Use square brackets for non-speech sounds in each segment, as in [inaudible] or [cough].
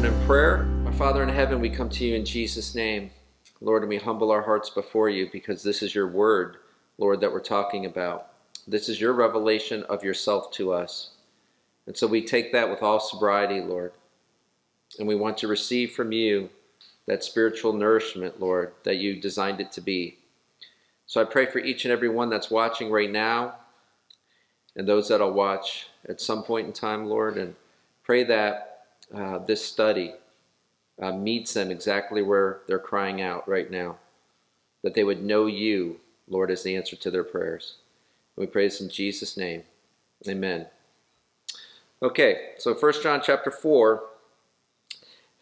open in prayer. Our Father in heaven, we come to you in Jesus' name. Lord, and we humble our hearts before you because this is your word, Lord, that we're talking about. This is your revelation of yourself to us. And so we take that with all sobriety, Lord. And we want to receive from you that spiritual nourishment, Lord, that you designed it to be. So I pray for each and every one that's watching right now and those that'll watch at some point in time, Lord, and pray that uh, this study uh, meets them exactly where they're crying out right now, that they would know you, Lord, as the answer to their prayers. We pray this in Jesus' name. Amen. Okay, so First John chapter 4,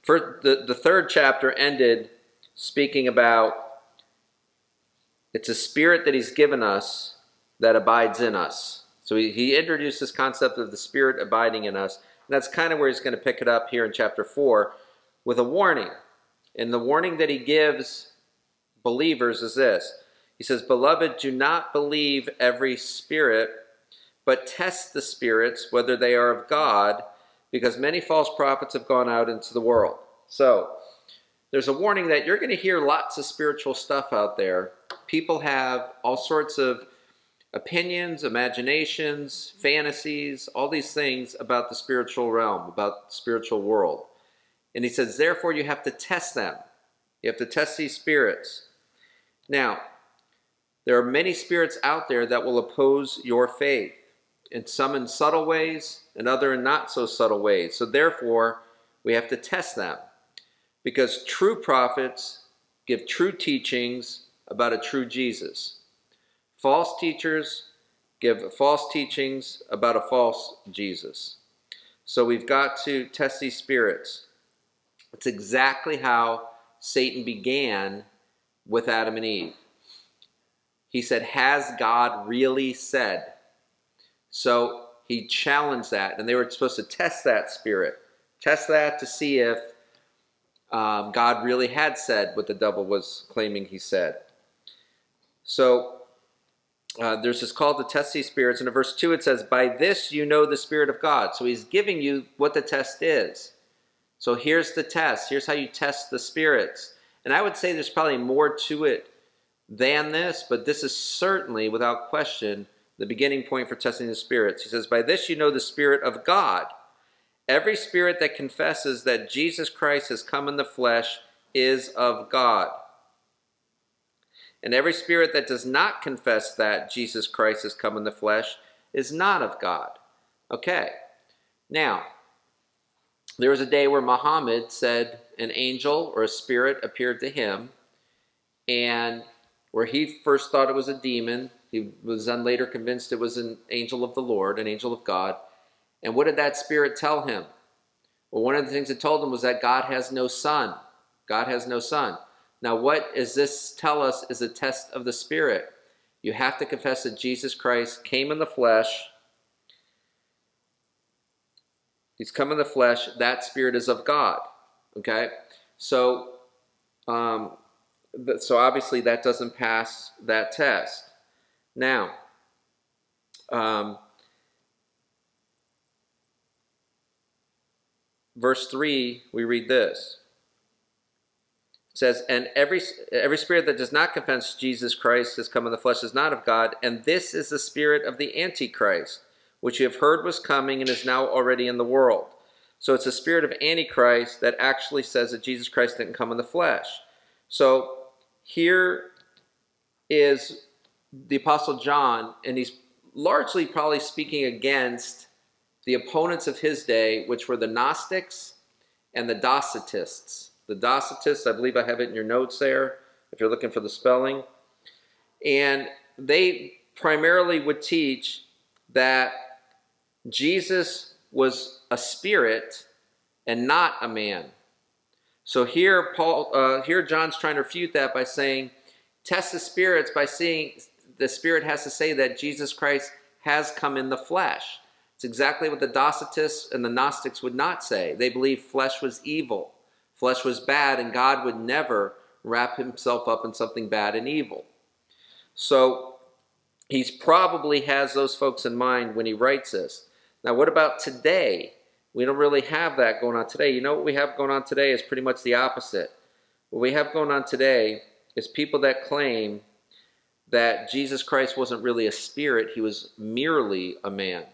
for the, the third chapter ended speaking about it's a spirit that he's given us that abides in us. So he, he introduced this concept of the Spirit abiding in us. And that's kind of where he's going to pick it up here in chapter 4 with a warning. And the warning that he gives believers is this He says, Beloved, do not believe every spirit, but test the spirits whether they are of God, because many false prophets have gone out into the world. So, there's a warning that you're going to hear lots of spiritual stuff out there. People have all sorts of opinions, imaginations, fantasies, all these things about the spiritual realm, about the spiritual world. And he says, therefore, you have to test them. You have to test these spirits. Now, there are many spirits out there that will oppose your faith, and some in subtle ways, and other in not so subtle ways. So therefore, we have to test them. Because true prophets give true teachings about a true Jesus. False teachers give false teachings about a false Jesus. So we've got to test these spirits. It's exactly how Satan began with Adam and Eve. He said, Has God really said? So he challenged that, and they were supposed to test that spirit, test that to see if um, God really had said what the devil was claiming he said. So uh, there's this call to test these spirits. And in verse 2 it says, By this you know the Spirit of God. So he's giving you what the test is. So here's the test. Here's how you test the spirits. And I would say there's probably more to it than this, but this is certainly, without question, the beginning point for testing the spirits. He says, By this you know the Spirit of God. Every spirit that confesses that Jesus Christ has come in the flesh is of God. And every spirit that does not confess that Jesus Christ has come in the flesh is not of God. Okay. Now, there was a day where Muhammad said an angel or a spirit appeared to him, and where he first thought it was a demon, he was then later convinced it was an angel of the Lord, an angel of God. And what did that spirit tell him? Well, one of the things it told him was that God has no son. God has no son. Now, what does this tell us is a test of the Spirit? You have to confess that Jesus Christ came in the flesh. He's come in the flesh. That Spirit is of God. Okay? So, um, so obviously that doesn't pass that test. Now, um, verse 3, we read this says, and every every spirit that does not confess Jesus Christ has come in the flesh is not of God, and this is the spirit of the Antichrist, which you have heard was coming and is now already in the world. So it's a spirit of Antichrist that actually says that Jesus Christ didn't come in the flesh. So here is the Apostle John, and he's largely probably speaking against the opponents of his day, which were the Gnostics and the Docetists. The Docetists, I believe I have it in your notes there, if you're looking for the spelling. And they primarily would teach that Jesus was a spirit and not a man. So here, Paul, uh, here John's trying to refute that by saying, test the spirits by seeing the spirit has to say that Jesus Christ has come in the flesh. It's exactly what the Docetists and the Gnostics would not say. They believe flesh was evil. Flesh was bad, and God would never wrap himself up in something bad and evil. So he probably has those folks in mind when he writes this. Now, what about today? We don't really have that going on today. You know what we have going on today is pretty much the opposite. What we have going on today is people that claim that Jesus Christ wasn't really a spirit, he was merely a man.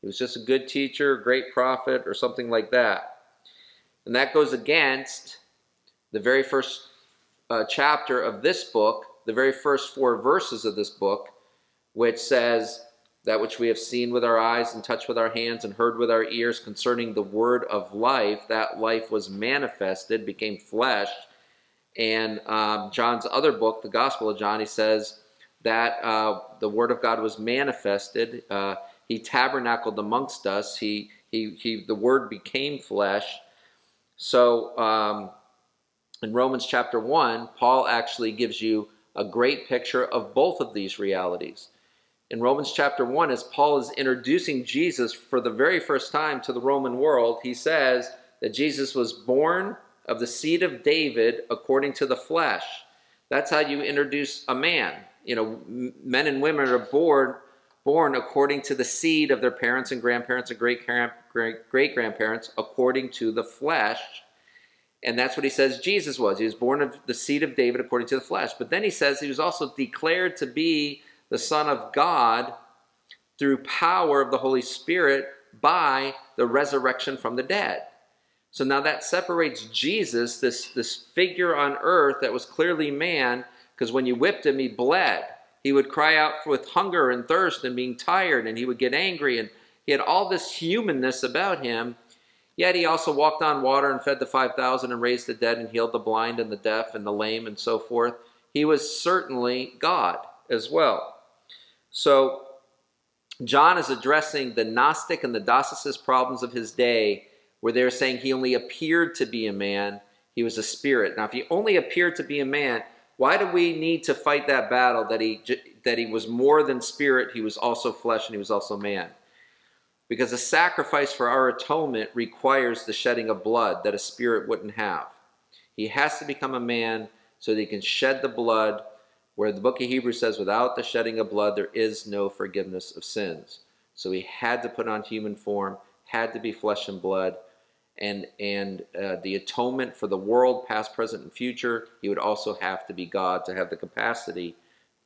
He was just a good teacher, great prophet, or something like that. And that goes against the very first uh, chapter of this book, the very first four verses of this book, which says, That which we have seen with our eyes and touched with our hands and heard with our ears concerning the word of life, that life was manifested, became flesh. And um, John's other book, the Gospel of John, he says that uh, the word of God was manifested. Uh, he tabernacled amongst us. He, he, he, the word became flesh. So, um, in Romans chapter 1, Paul actually gives you a great picture of both of these realities. In Romans chapter 1, as Paul is introducing Jesus for the very first time to the Roman world, he says that Jesus was born of the seed of David according to the flesh. That's how you introduce a man. You know, men and women are born born according to the seed of their parents and grandparents and great great grandparents according to the flesh and that's what he says Jesus was. He was born of the seed of David according to the flesh. But then he says he was also declared to be the Son of God through power of the Holy Spirit by the resurrection from the dead. So now that separates Jesus, this, this figure on earth that was clearly man, because when you whipped him, he bled. He would cry out with hunger and thirst and being tired, and he would get angry, and he had all this humanness about him Yet he also walked on water and fed the 5,000 and raised the dead and healed the blind and the deaf and the lame and so forth. He was certainly God as well. So John is addressing the Gnostic and the Docetist problems of his day where they're saying he only appeared to be a man, he was a spirit. Now, if he only appeared to be a man, why do we need to fight that battle that he, that he was more than spirit, he was also flesh, and he was also man? because a sacrifice for our atonement requires the shedding of blood that a spirit wouldn't have. He has to become a man so that he can shed the blood, where the book of Hebrews says, without the shedding of blood, there is no forgiveness of sins. So he had to put on human form, had to be flesh and blood, and, and uh, the atonement for the world, past, present, and future, he would also have to be God to have the capacity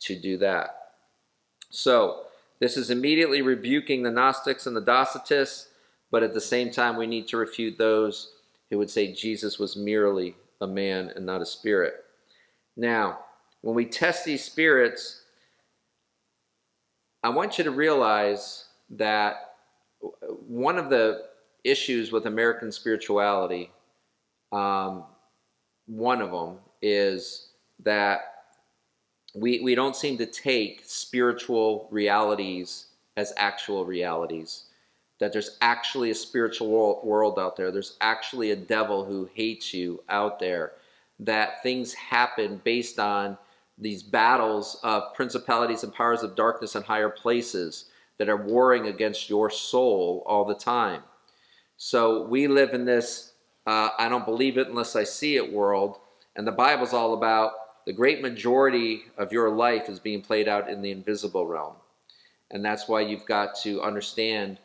to do that. So, this is immediately rebuking the Gnostics and the Docetists, but at the same time, we need to refute those who would say Jesus was merely a man and not a spirit. Now, when we test these spirits, I want you to realize that one of the issues with American spirituality, um, one of them is that we, we don't seem to take spiritual realities as actual realities. That there's actually a spiritual world out there. There's actually a devil who hates you out there. That things happen based on these battles of principalities and powers of darkness in higher places that are warring against your soul all the time. So we live in this uh, I don't believe it unless I see it world. And the Bible's all about the great majority of your life is being played out in the invisible realm. And that's why you've got to understand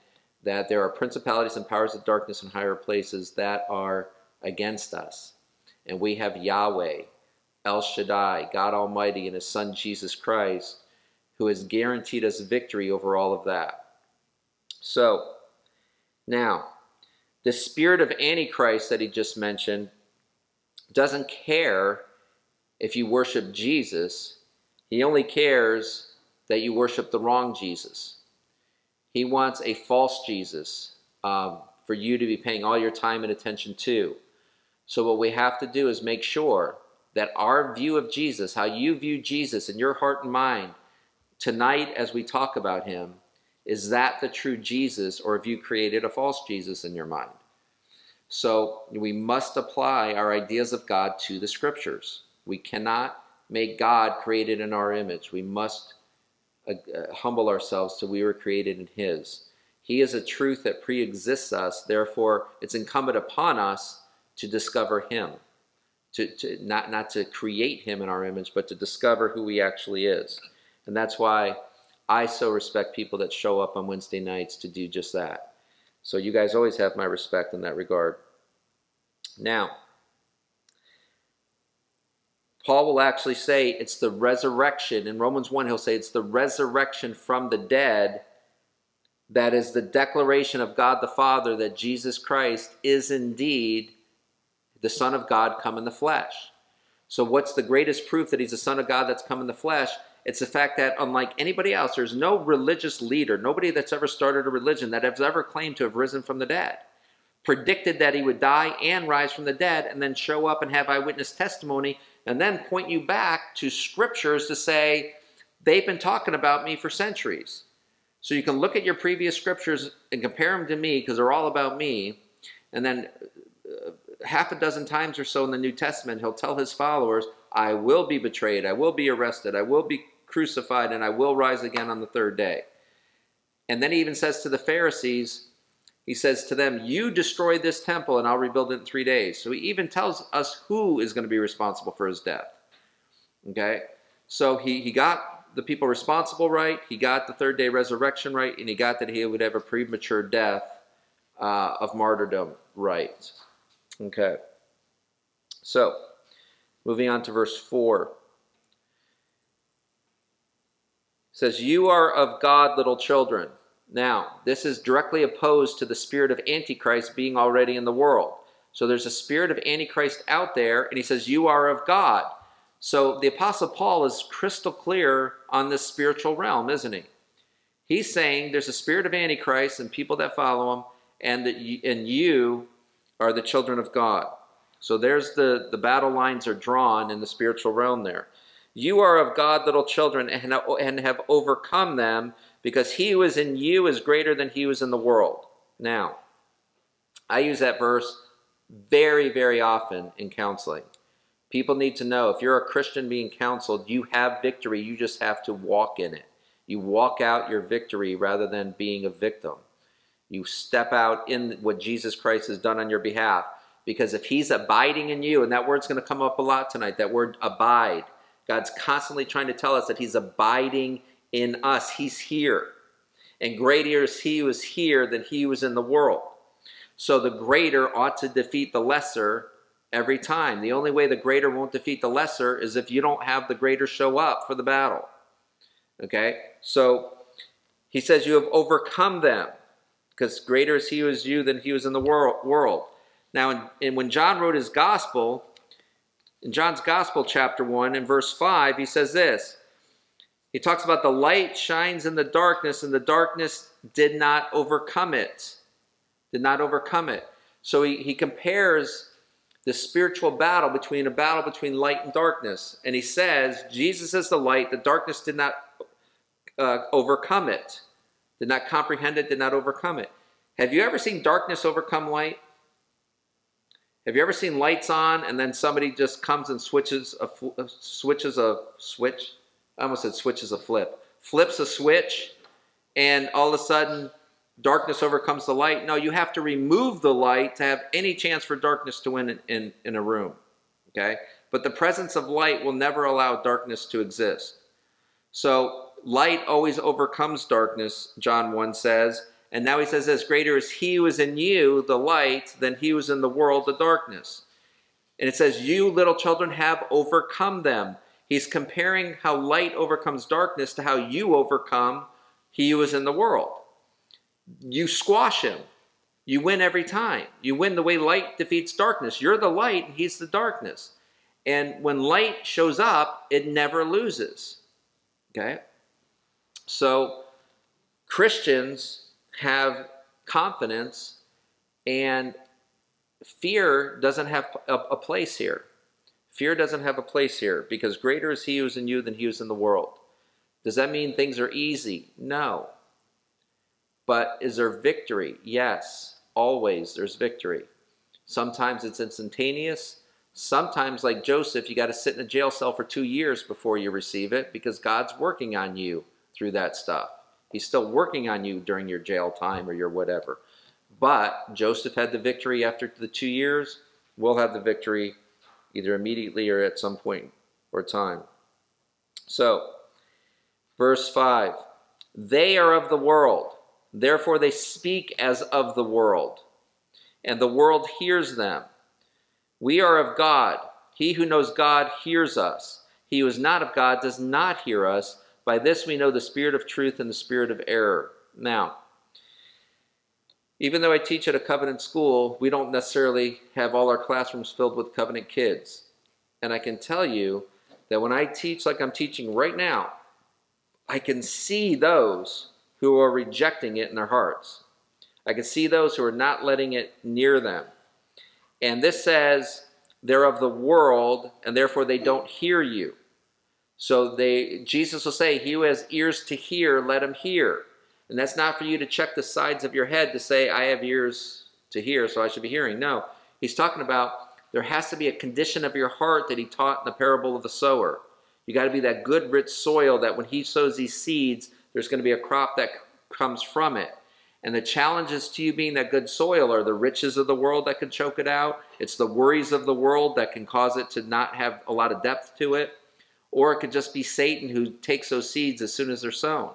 that there are principalities and powers of darkness in higher places that are against us. And we have Yahweh, El Shaddai, God Almighty, and His Son Jesus Christ, who has guaranteed us victory over all of that. So, now, the spirit of Antichrist that he just mentioned doesn't care if you worship Jesus, he only cares that you worship the wrong Jesus. He wants a false Jesus um, for you to be paying all your time and attention to. So, what we have to do is make sure that our view of Jesus, how you view Jesus in your heart and mind, tonight as we talk about him, is that the true Jesus, or have you created a false Jesus in your mind? So, we must apply our ideas of God to the scriptures. We cannot make God created in our image. We must uh, uh, humble ourselves till we were created in His. He is a truth that pre-exists us. Therefore, it's incumbent upon us to discover Him, to, to not not to create Him in our image, but to discover who He actually is. And that's why I so respect people that show up on Wednesday nights to do just that. So you guys always have my respect in that regard. Now, Paul will actually say it's the resurrection. In Romans 1, he'll say it's the resurrection from the dead that is the declaration of God the Father that Jesus Christ is indeed the Son of God come in the flesh. So, what's the greatest proof that he's the Son of God that's come in the flesh? It's the fact that, unlike anybody else, there's no religious leader, nobody that's ever started a religion that has ever claimed to have risen from the dead, predicted that he would die and rise from the dead, and then show up and have eyewitness testimony and then point you back to scriptures to say, they've been talking about me for centuries. So you can look at your previous scriptures and compare them to me because they're all about me. And then uh, half a dozen times or so in the New Testament, he'll tell his followers, I will be betrayed, I will be arrested, I will be crucified, and I will rise again on the third day. And then he even says to the Pharisees, he says to them, You destroy this temple and I'll rebuild it in three days. So he even tells us who is going to be responsible for his death. Okay? So he, he got the people responsible right, he got the third day resurrection right, and he got that he would have a premature death uh, of martyrdom right. Okay. So, moving on to verse 4. It says, You are of God, little children now, this is directly opposed to the spirit of Antichrist being already in the world. So there's a spirit of Antichrist out there, and he says, You are of God. So the Apostle Paul is crystal clear on this spiritual realm, isn't he? He's saying there's a spirit of Antichrist and people that follow him, and that you, and you are the children of God. So there's the, the battle lines are drawn in the spiritual realm there. You are of God, little children, and, have overcome them because he who is in you is greater than he who is in the world. Now, I use that verse very, very often in counseling. People need to know if you're a Christian being counseled, you have victory. You just have to walk in it. You walk out your victory rather than being a victim. You step out in what Jesus Christ has done on your behalf. Because if he's abiding in you, and that word's going to come up a lot tonight, that word abide. God's constantly trying to tell us that he's abiding in us. He's here. And greater is he who is here than he who is in the world. So the greater ought to defeat the lesser every time. The only way the greater won't defeat the lesser is if you don't have the greater show up for the battle. Okay? So he says, You have overcome them, because greater is he who is you than he was in the world. Now, and when John wrote his gospel, in John's gospel, chapter 1, in verse 5, he says this he talks about the light shines in the darkness, and the darkness did not overcome it. Did not overcome it. So he, he compares the spiritual battle between a battle between light and darkness. And he says, Jesus is the light, the darkness did not uh, overcome it, did not comprehend it, did not overcome it. Have you ever seen darkness overcome light? Have you ever seen lights on and then somebody just comes and switches a uh, switches a switch I almost said switches a flip. Flips a switch, and all of a sudden, darkness overcomes the light. No, you have to remove the light to have any chance for darkness to win in, in, in a room. Okay? But the presence of light will never allow darkness to exist. So, light always overcomes darkness, John 1 says. And now he says this Greater is he who is in you, the light, than he who is in the world, the darkness. And it says, You little children have overcome them. He's comparing how light overcomes darkness to how you overcome he who is in the world. You squash him. You win every time. You win the way light defeats darkness. You're the light, and he's the darkness. And when light shows up, it never loses. Okay? So Christians have confidence, and fear doesn't have a, a place here. Fear doesn't have a place here because greater is he who is in you than he who is in the world. Does that mean things are easy? No. But is there victory? Yes. Always there's victory. Sometimes it's instantaneous. Sometimes, like Joseph, you got to sit in a jail cell for two years before you receive it because God's working on you through that stuff. He's still working on you during your jail time or your whatever. But Joseph had the victory after the two years. We'll have the victory either immediately or at some point or time. So, verse 5 They are of the world. Therefore they speak as of the world, and the world hears them. We are of God. He who knows God hears us. He who is not of God does not hear us. By this we know the spirit of truth and the spirit of error. Now, even though I teach at a covenant school, we don't necessarily have all our classrooms filled with covenant kids. And I can tell you that when I teach like I'm teaching right now, I can see those who are rejecting it in their hearts. I can see those who are not letting it near them. And this says they're of the world and therefore they don't hear you. So they Jesus will say, He who has ears to hear, let him hear. And that's not for you to check the sides of your head to say, I have ears to hear, so I should be hearing. No, he's talking about there has to be a condition of your heart that he taught in the parable of the sower. You got to be that good, rich soil that when he sows these seeds, there's going to be a crop that comes from it. And the challenges to you being that good soil are the riches of the world that can choke it out. It's the worries of the world that can cause it to not have a lot of depth to it. Or it could just be Satan who takes those seeds as soon as they're sown.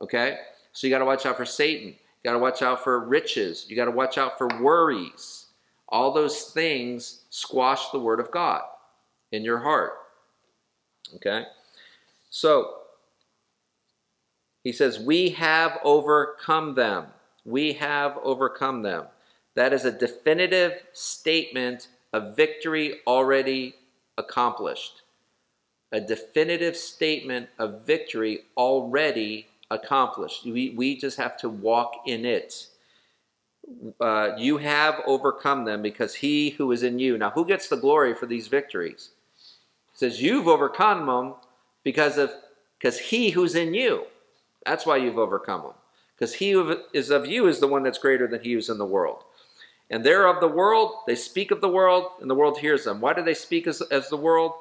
Okay? So you got to watch out for Satan. You got to watch out for riches. You got to watch out for worries. All those things squash the word of God in your heart. Okay? So he says, We have overcome them. We have overcome them. That is a definitive statement of victory already accomplished. A definitive statement of victory already accomplished. We, we just have to walk in it. Uh, you have overcome them because he who is in you. Now, who gets the glory for these victories? It says, You've overcome them because of because he who's in you. That's why you've overcome them. Because he who is of you is the one that's greater than he who's in the world. And they're of the world, they speak of the world, and the world hears them. Why do they speak as, as the world?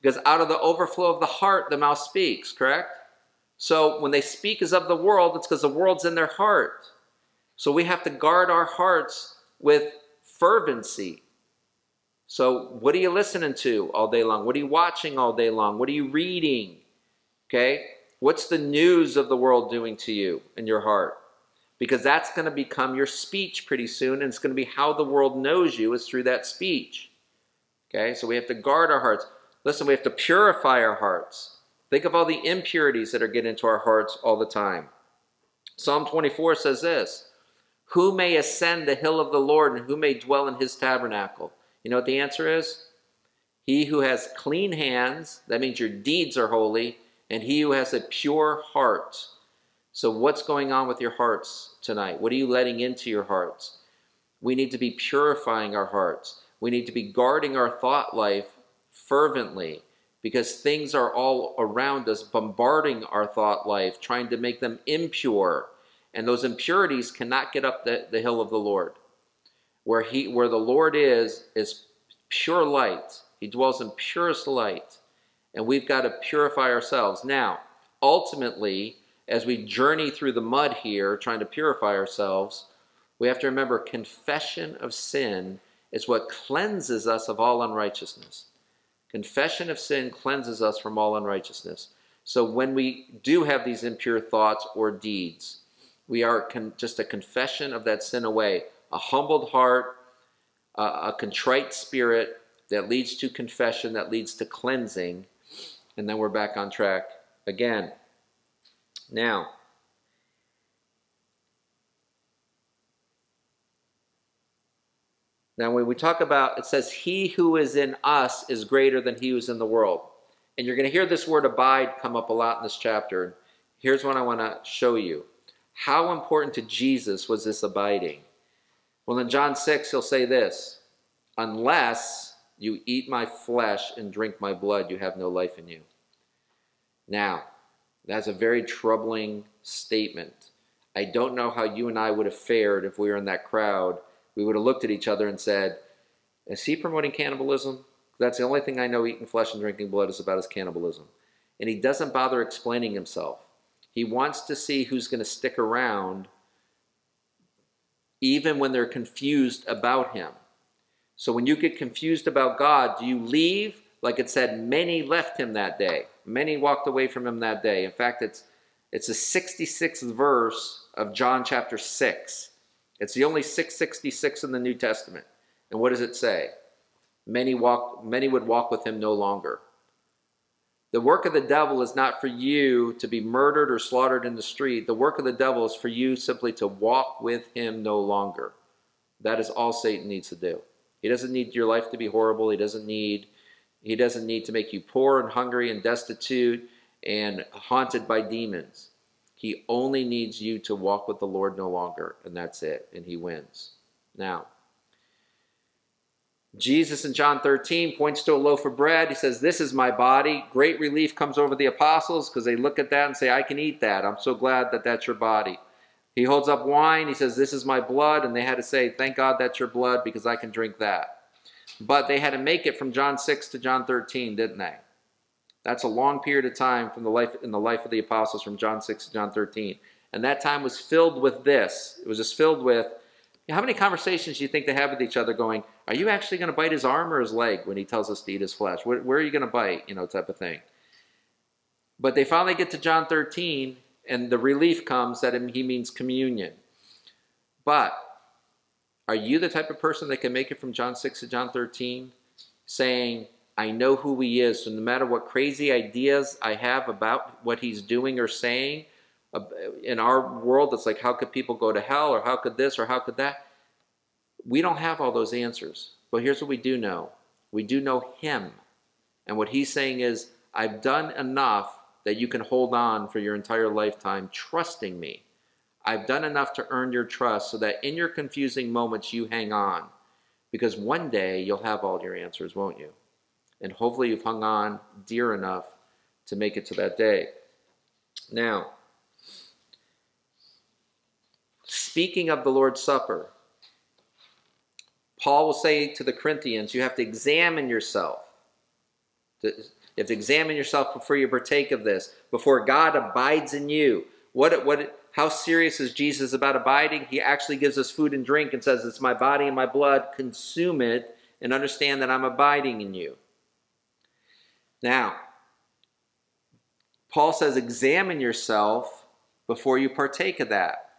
Because out of the overflow of the heart, the mouth speaks, correct? So when they speak as of the world, it's because the world's in their heart. So we have to guard our hearts with fervency. So what are you listening to all day long? What are you watching all day long? What are you reading? Okay? What's the news of the world doing to you in your heart? Because that's going to become your speech pretty soon, and it's going to be how the world knows you is through that speech. Okay? So we have to guard our hearts. Listen, we have to purify our hearts. Think of all the impurities that are getting into our hearts all the time. Psalm 24 says this Who may ascend the hill of the Lord and who may dwell in his tabernacle? You know what the answer is? He who has clean hands, that means your deeds are holy, and he who has a pure heart. So, what's going on with your hearts tonight? What are you letting into your hearts? We need to be purifying our hearts. We need to be guarding our thought life fervently because things are all around us bombarding our thought life, trying to make them impure. And those impurities cannot get up the, the hill of the Lord. Where, he, where the Lord is, is pure light. He dwells in purest light. And we've got to purify ourselves. Now, ultimately, as we journey through the mud here, trying to purify ourselves, we have to remember confession of sin is what cleanses us of all unrighteousness. Confession of sin cleanses us from all unrighteousness. So when we do have these impure thoughts or deeds, we are just a confession of that sin away. A humbled heart, a contrite spirit that leads to confession, that leads to cleansing, and then we're back on track again. Now, Now, when we talk about, it says, He who is in us is greater than he who is in the world. And you're going to hear this word abide come up a lot in this chapter. Here's what I want to show you. How important to Jesus was this abiding? Well, in John 6, he'll say this Unless you eat my flesh and drink my blood, you have no life in you. Now, that's a very troubling statement. I don't know how you and I would have fared if we were in that crowd we would have looked at each other and said, Is he promoting cannibalism? That's the only thing I know eating flesh and drinking blood is about is cannibalism. And he doesn't bother explaining himself. He wants to see who's going to stick around even when they're confused about him. So when you get confused about God, do you leave? Like it said, many left him that day. Many walked away from him that day. In fact, it's It's the 66th verse of John chapter 6. It's the only 666 in the New Testament. And what does it say? Many walk many would walk with him no longer. The work of the devil is not for you to be murdered or slaughtered in the street. The work of the devil is for you simply to walk with him no longer. That is all Satan needs to do. He doesn't need your life to be horrible. He doesn't need he doesn't need to make you poor and hungry and destitute and haunted by demons. He only needs you to walk with the Lord no longer, and that's it, and he wins. Now, Jesus in John 13 points to a loaf of bread. He says, This is my body. Great relief comes over the apostles because they look at that and say, I can eat that. I'm so glad that that's your body. He holds up wine. He says, This is my blood. And they had to say, Thank God that's your blood because I can drink that. But they had to make it from John 6 to John 13, didn't they? That's a long period of time from the life in the life of the apostles from John 6 to John 13. And that time was filled with this. It was just filled with how many conversations do you think they have with each other going, are you actually going to bite his arm or his leg when he tells us to eat his flesh? Where, where are you going to bite? You know, type of thing. But they finally get to John 13, and the relief comes that he means communion. But are you the type of person that can make it from John 6 to John 13 saying, I know who he is, so no matter what crazy ideas I have about what he's doing or saying, uh, in our world, it's like, how could people go to hell, or how could this, or how could that? We don't have all those answers. But here's what we do know we do know him. And what he's saying is, I've done enough that you can hold on for your entire lifetime, trusting me. I've done enough to earn your trust so that in your confusing moments, you hang on. Because one day you'll have all your answers, won't you? And hopefully you've hung on dear enough to make it to that day. Now, speaking of the Lord's Supper, Paul will say to the Corinthians, you have to examine yourself. You have to examine yourself before you partake of this, before God abides in you. What, what, how serious is Jesus about abiding? He actually gives us food and drink and says, It's my body and my blood. Consume it and understand that I'm abiding in you. Now, Paul says, Examine yourself before you partake of that.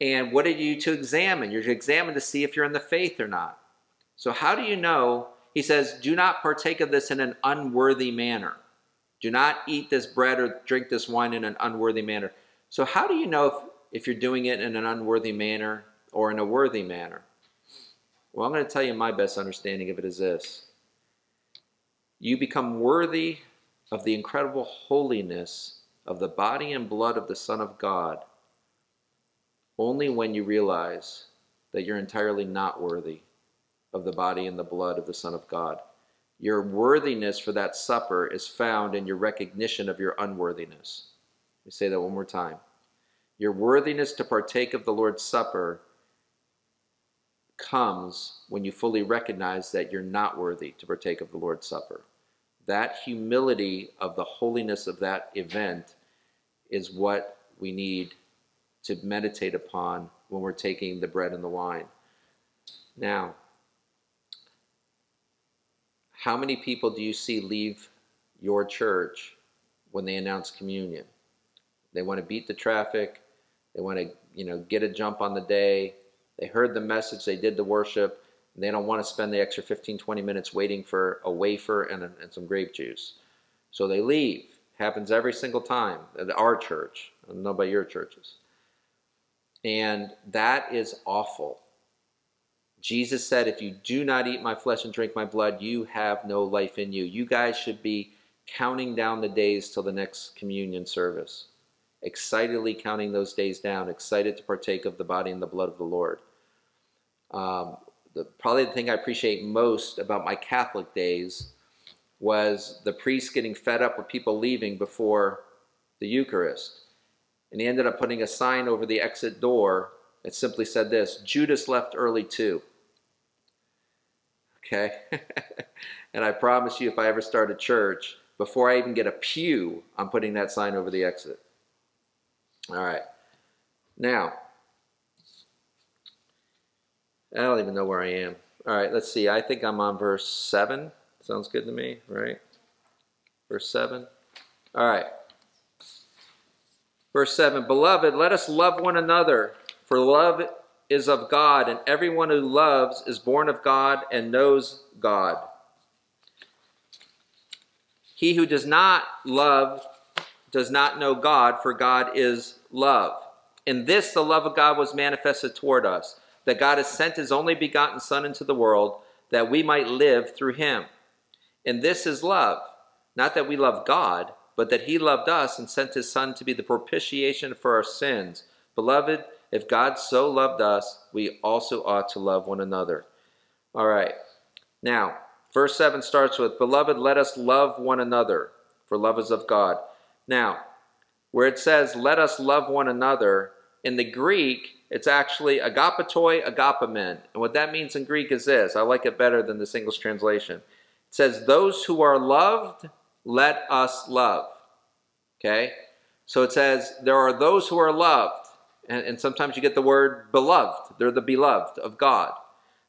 And what are you to examine? You're to examine to see if you're in the faith or not. So, how do you know? He says, Do not partake of this in an unworthy manner. Do not eat this bread or drink this wine in an unworthy manner. So, how do you know if, if you're doing it in an unworthy manner or in a worthy manner? Well, I'm going to tell you my best understanding of it is this you become worthy of the incredible holiness of the body and blood of the Son of God only when you realize that you're entirely not worthy of the body and the blood of the Son of God. Your worthiness for that supper is found in your recognition of your unworthiness. Let me say that one more time. Your worthiness to partake of the Lord's Supper comes when you fully recognize that you're not worthy to partake of the Lord's Supper. That humility of the holiness of that event is what we need to meditate upon when we're taking the bread and the wine. Now, how many people do you see leave your church when they announce communion? They want to beat the traffic. They want to, you know, get a jump on the day. They heard the message. They did the worship. They don't want to spend the extra 15, 20 minutes waiting for a wafer and, a, and some grape juice. So they leave. Happens every single time at our church. I don't know about your churches. And that is awful. Jesus said, If you do not eat my flesh and drink my blood, you have no life in you. You guys should be counting down the days till the next communion service. Excitedly counting those days down, excited to partake of the body and the blood of the Lord. Um, the, probably the thing I appreciate most about my Catholic days was the priest getting fed up with people leaving before the Eucharist and he ended up putting a sign over the exit door that simply said this Judas left early too. Okay? [laughs] and I promise you, if I ever start a church, before I even get a pew, I'm putting that sign over the exit. All right. Now, I don't even know where I am. All right, let's see. I think I'm on verse 7. Sounds good to me, right? Verse 7. All right. Verse 7 Beloved, let us love one another, for love is of God, and everyone who loves is born of God and knows God. He who does not love does not know God, for God is love. In this, the love of God was manifested toward us, that God has sent his only begotten Son into the world, that we might live through him. And this is love, not that we love God, but that he loved us and sent his Son to be the propitiation for our sins. Beloved, if God so loved us, we also ought to love one another. All right. Now, verse 7 starts with, Beloved, let us love one another, for love is of God. Now, where it says, let us love one another, in the Greek, it's actually agapetoi, agapemen. And what that means in Greek is this. I like it better than this English translation. It says, those who are loved, let us love. Okay? So it says, there are those who are loved. And, and sometimes you get the word beloved. They're the beloved of God.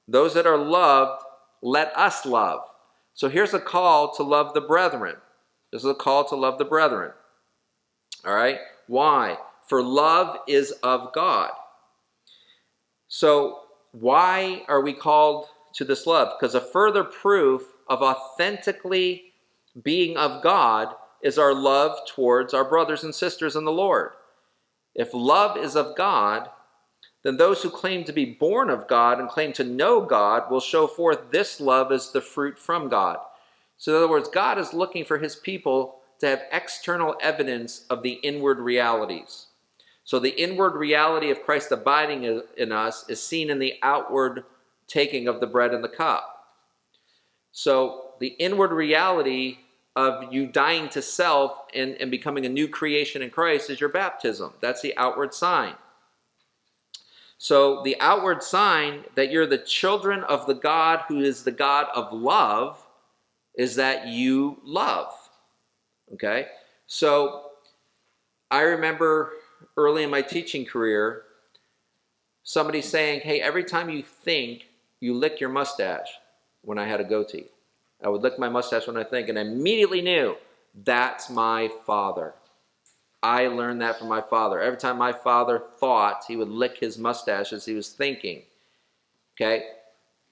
Those that are loved, let us love. So here's a call to love the brethren. This is a call to love the brethren. All right? Why? For love is of God. So, why are we called to this love? Because a further proof of authentically being of God is our love towards our brothers and sisters in the Lord. If love is of God, then those who claim to be born of God and claim to know God will show forth this love as the fruit from God. So, in other words, God is looking for his people to have external evidence of the inward realities. So the inward reality of Christ abiding in us is seen in the outward taking of the bread and the cup. So the inward reality of you dying to self and, and becoming a new creation in Christ is your baptism. That's the outward sign. So the outward sign that you're the children of the God who is the God of love is that you love. Okay? So I remember early in my teaching career somebody saying, hey, every time you think, you lick your mustache when I had a goatee. I would lick my mustache when I think, and I immediately knew that's my father. I learned that from my father. Every time my father thought, he would lick his mustache as he was thinking. Okay?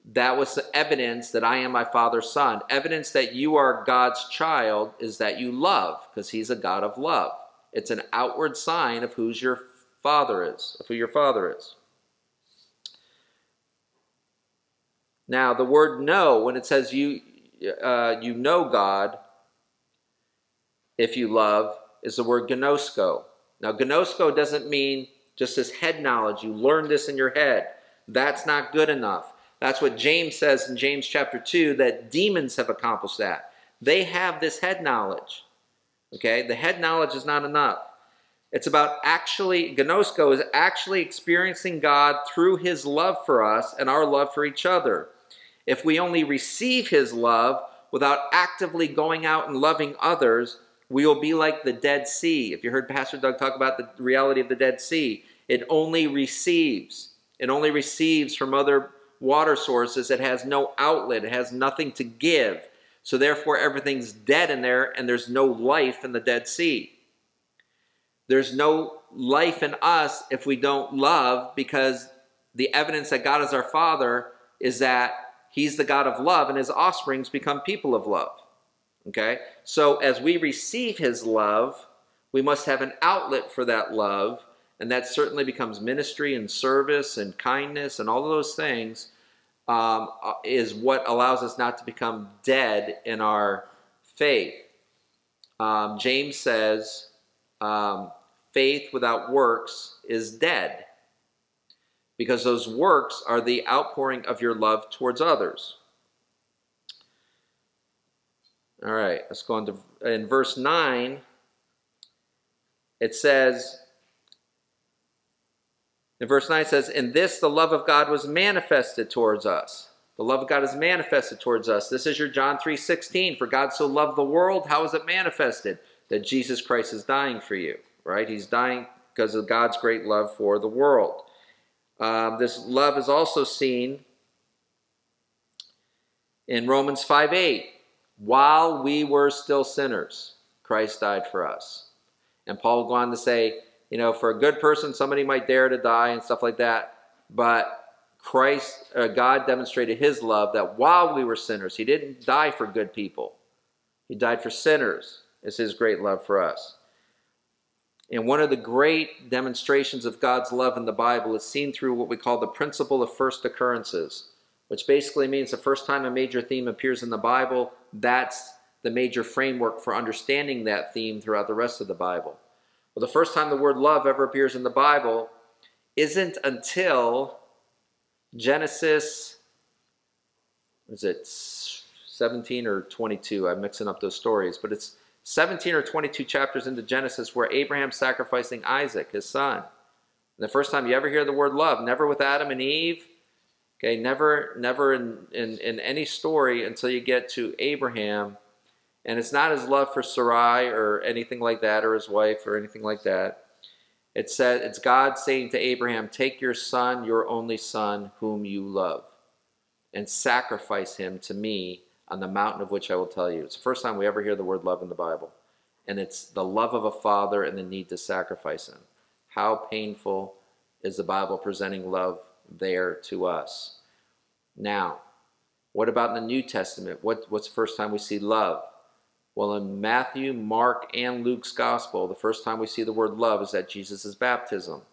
that was the evidence that I am my father's son. Evidence that you are God's child is that you love, because he's a God of love. It's an outward sign of who's your father is, of who your father is. Now, the word know, when it says you, uh, you know God, if you love, is the word gnosko. Now, gnosko doesn't mean just this head knowledge. You learn this in your head. That's not good enough. That's what James says in James chapter 2 that demons have accomplished that. They have this head knowledge. Okay? The head knowledge is not enough. It's about actually, Gnosko is actually experiencing God through his love for us and our love for each other. If we only receive his love without actively going out and loving others, we will be like the Dead Sea. If you heard Pastor Doug talk about the reality of the Dead Sea, it only receives. It only receives from other water sources. It has no outlet. It has nothing to give. So therefore, everything's dead in there, and there's no life in the Dead Sea. There's no life in us if we don't love, because the evidence that God is our Father is that He's the God of love, and His offsprings become people of love. Okay? So as we receive His love, we must have an outlet for that love and that certainly becomes ministry and service and kindness and all of those things um, uh, is what allows us not to become dead in our faith. Um, James says, um, faith without works is dead because those works are the outpouring of your love towards others. All right, let's go on to in verse 9. It says, in verse 9 says, In this the love of God was manifested towards us. The love of God is manifested towards us. This is your John 3.16. For God so loved the world, how is it manifested? That Jesus Christ is dying for you, right? He's dying because of God's great love for the world. Um, this love is also seen in Romans 5.8. While we were still sinners, Christ died for us. And Paul will go on to say, you know, for a good person, somebody might dare to die and stuff like that. But Christ, uh, God demonstrated his love that while we were sinners, he didn't die for good people. He died for sinners. It's his great love for us. And one of the great demonstrations of God's love in the Bible is seen through what we call the principle of first occurrences, which basically means the first time a major theme appears in the Bible, that's the major framework for understanding that theme throughout the rest of the Bible. Well, the first time the word love ever appears in the Bible isn't until Genesis, is it 17 or 22? I'm mixing up those stories, but it's 17 or 22 chapters into Genesis where Abraham's sacrificing Isaac, his son. And the first time you ever hear the word love, never with Adam and Eve, okay, never, never in, in, in any story until you get to Abraham. And it's not his love for Sarai or anything like that, or his wife or anything like that. It said it's God saying to Abraham, "Take your son, your only son, whom you love, and sacrifice him to me on the mountain of which I will tell you." It's the first time we ever hear the word love in the Bible, and it's the love of a father and the need to sacrifice him. How painful is the Bible presenting love there to us? Now, what about in the New Testament? What, what's the first time we see love? Well, in Matthew, Mark, and Luke's gospel, the first time we see the word love is at Jesus' baptism,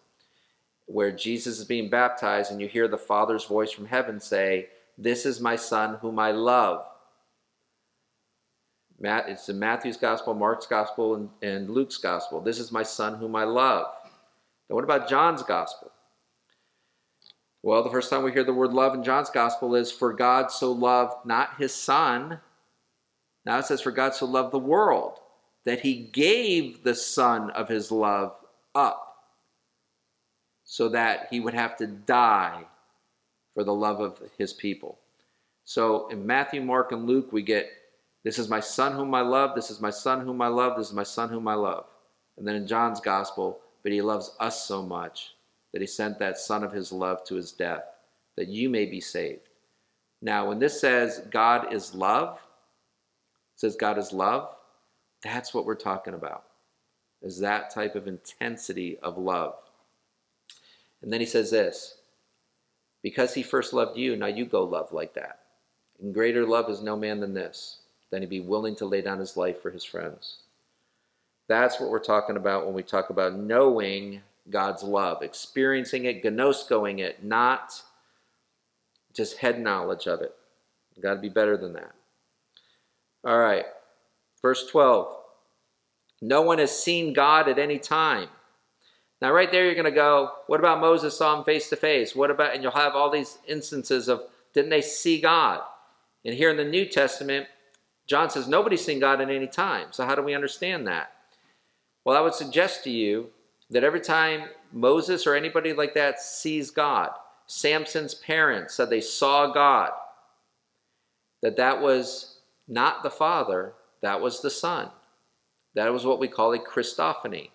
where Jesus is being baptized, and you hear the Father's voice from heaven say, This is my Son whom I love. Matt, it's in Matthew's gospel, Mark's gospel, and, and Luke's gospel. This is my Son whom I love. Now, what about John's gospel? Well, the first time we hear the word love in John's gospel is, For God so loved not his Son now it says, For God so loved the world that he gave the Son of his love up so that he would have to die for the love of his people. So in Matthew, Mark, and Luke, we get, This is my Son whom I love, this is my Son whom I love, this is my Son whom I love. And then in John's Gospel, But he loves us so much that he sent that Son of his love to his death, that you may be saved. Now, when this says God is love, says God is love, that's what we're talking about. Is that type of intensity of love. And then he says this because he first loved you, now you go love like that. And greater love is no man than this, than he be willing to lay down his life for his friends. That's what we're talking about when we talk about knowing God's love, experiencing it, gnoskoing it, not just head knowledge of it. Got to be better than that. All right. Verse 12. No one has seen God at any time. Now, right there, you're going to go, what about Moses saw him face to face? What about, and you'll have all these instances of, didn't they see God? And here in the New Testament, John says, nobody's seen God at any time. So, how do we understand that? Well, I would suggest to you that every time Moses or anybody like that sees God, Samson's parents said they saw God, that that was not the Father, that was the Son. That was what we call a Christophany,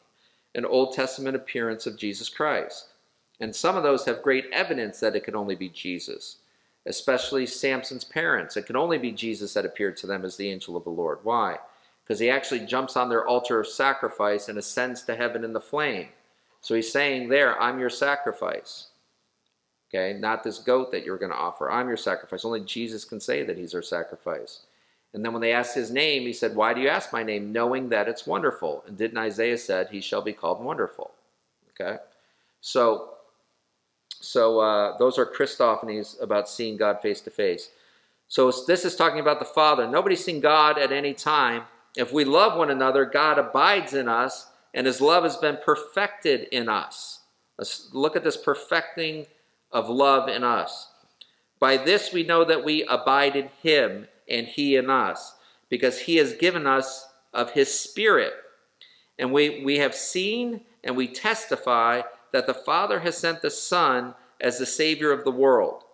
an Old Testament appearance of Jesus Christ. And some of those have great evidence that it could only be Jesus, especially Samson's parents. It could only be Jesus that appeared to them as the angel of the Lord. Why? Because he actually jumps on their altar of sacrifice and ascends to heaven in the flame. So he's saying there, I'm your sacrifice. Okay, not this goat that you're going to offer. I'm your sacrifice. Only Jesus can say that he's our sacrifice. And then when they asked his name, he said, Why do you ask my name, knowing that it's wonderful? And didn't Isaiah said, He shall be called wonderful? Okay? So, so uh, those are Christophanies about seeing God face to face. So this is talking about the Father. Nobody's seen God at any time. If we love one another, God abides in us, and his love has been perfected in us. Let's look at this perfecting of love in us. By this we know that we abide in him and he in us, because he has given us of his spirit. And we, we have seen and we testify that the Father has sent the Son as the Savior of the world.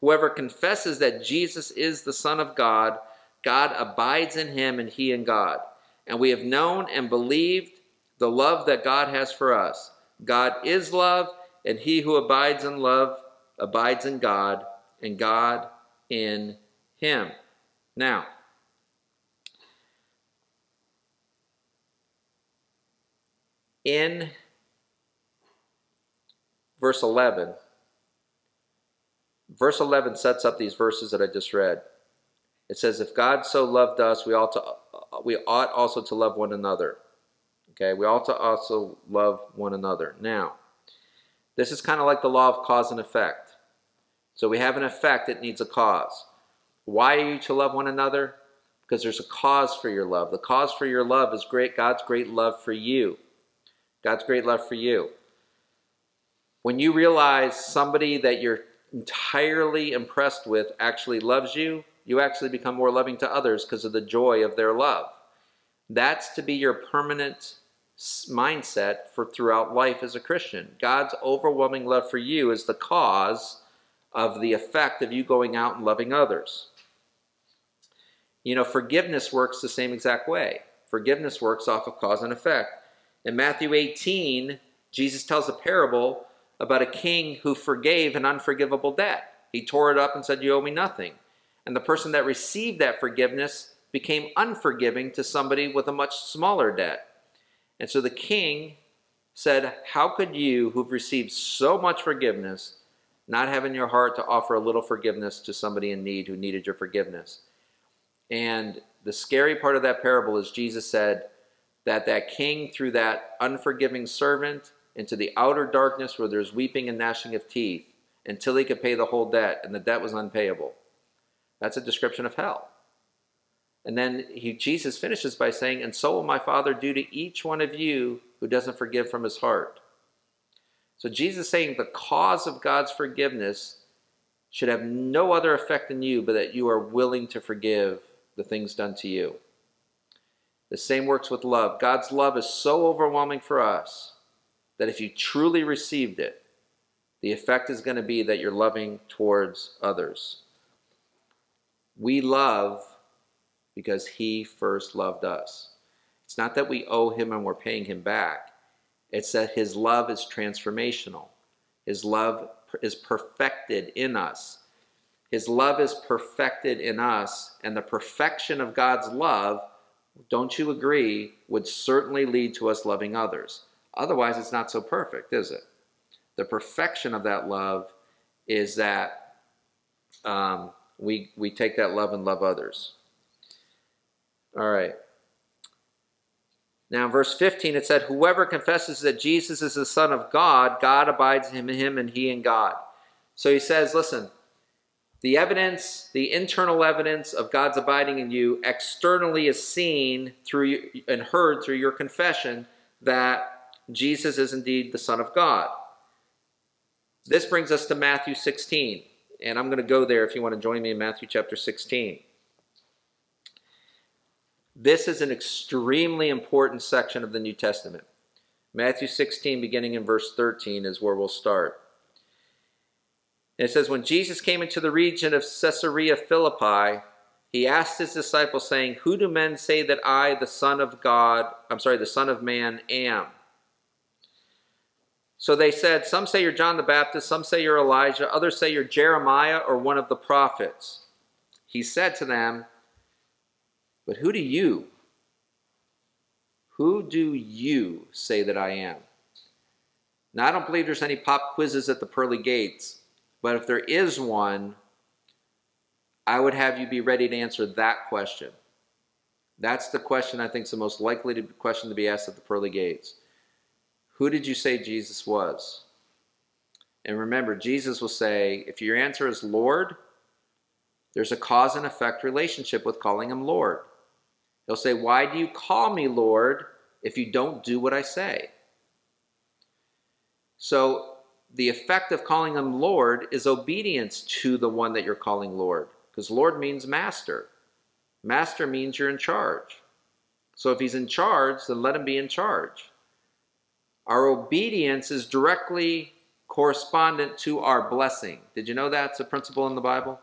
Whoever confesses that Jesus is the Son of God, God abides in him and he in God. And we have known and believed the love that God has for us. God is love, and he who abides in love abides in God, and God in him. Now, in verse 11. Verse 11 sets up these verses that I just read. It says, If God so loved us, we ought, to, we ought also to love one another. Okay, we ought to also love one another. Now, this is kind of like the law of cause and effect. So we have an effect, it needs a cause. Why are you to love one another? Because there's a cause for your love. The cause for your love is great God's great love for you. God's great love for you. When you realize somebody that you're entirely impressed with actually loves you, you actually become more loving to others because of the joy of their love. That's to be your permanent mindset for throughout life as a Christian. God's overwhelming love for you is the cause of the effect of you going out and loving others. You know, forgiveness works the same exact way. Forgiveness works off of cause and effect. In Matthew 18, Jesus tells a parable about a king who forgave an unforgivable debt. He tore it up and said, You owe me nothing. And the person that received that forgiveness became unforgiving to somebody with a much smaller debt. And so the king said, How could you, who've received so much forgiveness, not have in your heart to offer a little forgiveness to somebody in need who needed your forgiveness? And the scary part of that parable is Jesus said that that king, threw that unforgiving servant, into the outer darkness where there's weeping and gnashing of teeth until he could pay the whole debt, and the debt was unpayable. That's a description of hell. And then he, Jesus finishes by saying, And so will my Father do to each one of you who doesn't forgive from his heart. So Jesus saying the cause of God's forgiveness should have no other effect in you but that you are willing to forgive the things done to you. The same works with love. God's love is so overwhelming for us that if you truly received it, the effect is going to be that you're loving towards others. We love because he first loved us. It's not that we owe him and we're paying him back. It's that his love is transformational. His love is perfected in us. His love is perfected in us, and the perfection of God's love, don't you agree, would certainly lead to us loving others. Otherwise, it's not so perfect, is it? The perfection of that love is that um, we, we take that love and love others. All right. Now, in verse 15, it said, Whoever confesses that Jesus is the Son of God, God abides in him and he in God. So he says, listen, the evidence, the internal evidence of God's abiding in you externally is seen through and heard through your confession that Jesus is indeed the Son of God. This brings us to Matthew 16. And I'm going to go there if you want to join me in Matthew chapter 16. This is an extremely important section of the New Testament. Matthew 16, beginning in verse 13, is where we'll start. And it says, When Jesus came into the region of Caesarea Philippi, he asked his disciples, saying, Who do men say that I, the Son of God, I'm sorry, the Son of Man, am? So they said, Some say you're John the Baptist, some say you're Elijah, others say you're Jeremiah or one of the prophets. He said to them, But who do you, who do you say that I am? Now, I don't believe there's any pop quizzes at the pearly gates, but if there is one, I would have you be ready to answer that question. That's the question I think is the most likely question to be asked at the pearly gates. Who did you say Jesus was? And remember, Jesus will say, if your answer is Lord, there's a cause and effect relationship with calling him Lord. He'll say, Why do you call me Lord if you don't do what I say? So, the effect of calling him Lord is obedience to the one that you're calling Lord, because Lord means master. Master means you're in charge. So, if he's in charge, then let him be in charge. Our obedience is directly correspondent to our blessing. Did you know that's a principle in the Bible?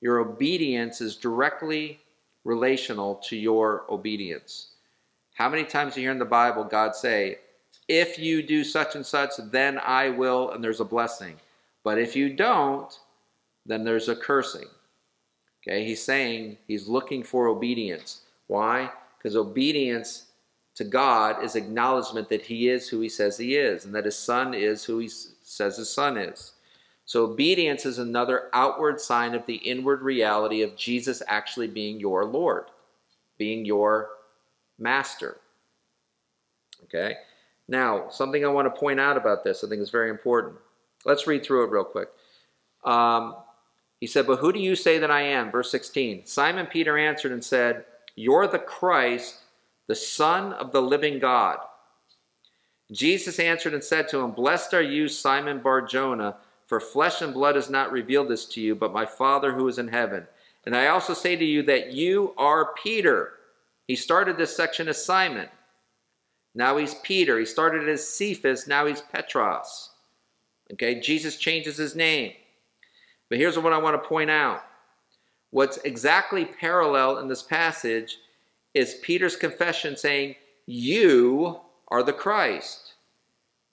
Your obedience is directly relational to your obedience. How many times do you hear in the Bible God say, if you do such and such, then I will, and there's a blessing. But if you don't, then there's a cursing. Okay, he's saying he's looking for obedience. Why? Because obedience to God is acknowledgement that he is who he says he is and that his son is who he says his son is. So obedience is another outward sign of the inward reality of Jesus actually being your Lord, being your master. Okay? Now, something I want to point out about this, I think is very important. Let's read through it real quick. Um, he said, But who do you say that I am? Verse 16. Simon Peter answered and said, You're the Christ, the Son of the living God. Jesus answered and said to him, Blessed are you, Simon Barjona, for flesh and blood has not revealed this to you, but my Father who is in heaven. And I also say to you that you are Peter. He started this section as Simon. Now he's Peter. He started as Cephas. Now he's Petros. Okay, Jesus changes his name. But here's what I want to point out. What's exactly parallel in this passage is Peter's confession saying, You are the Christ.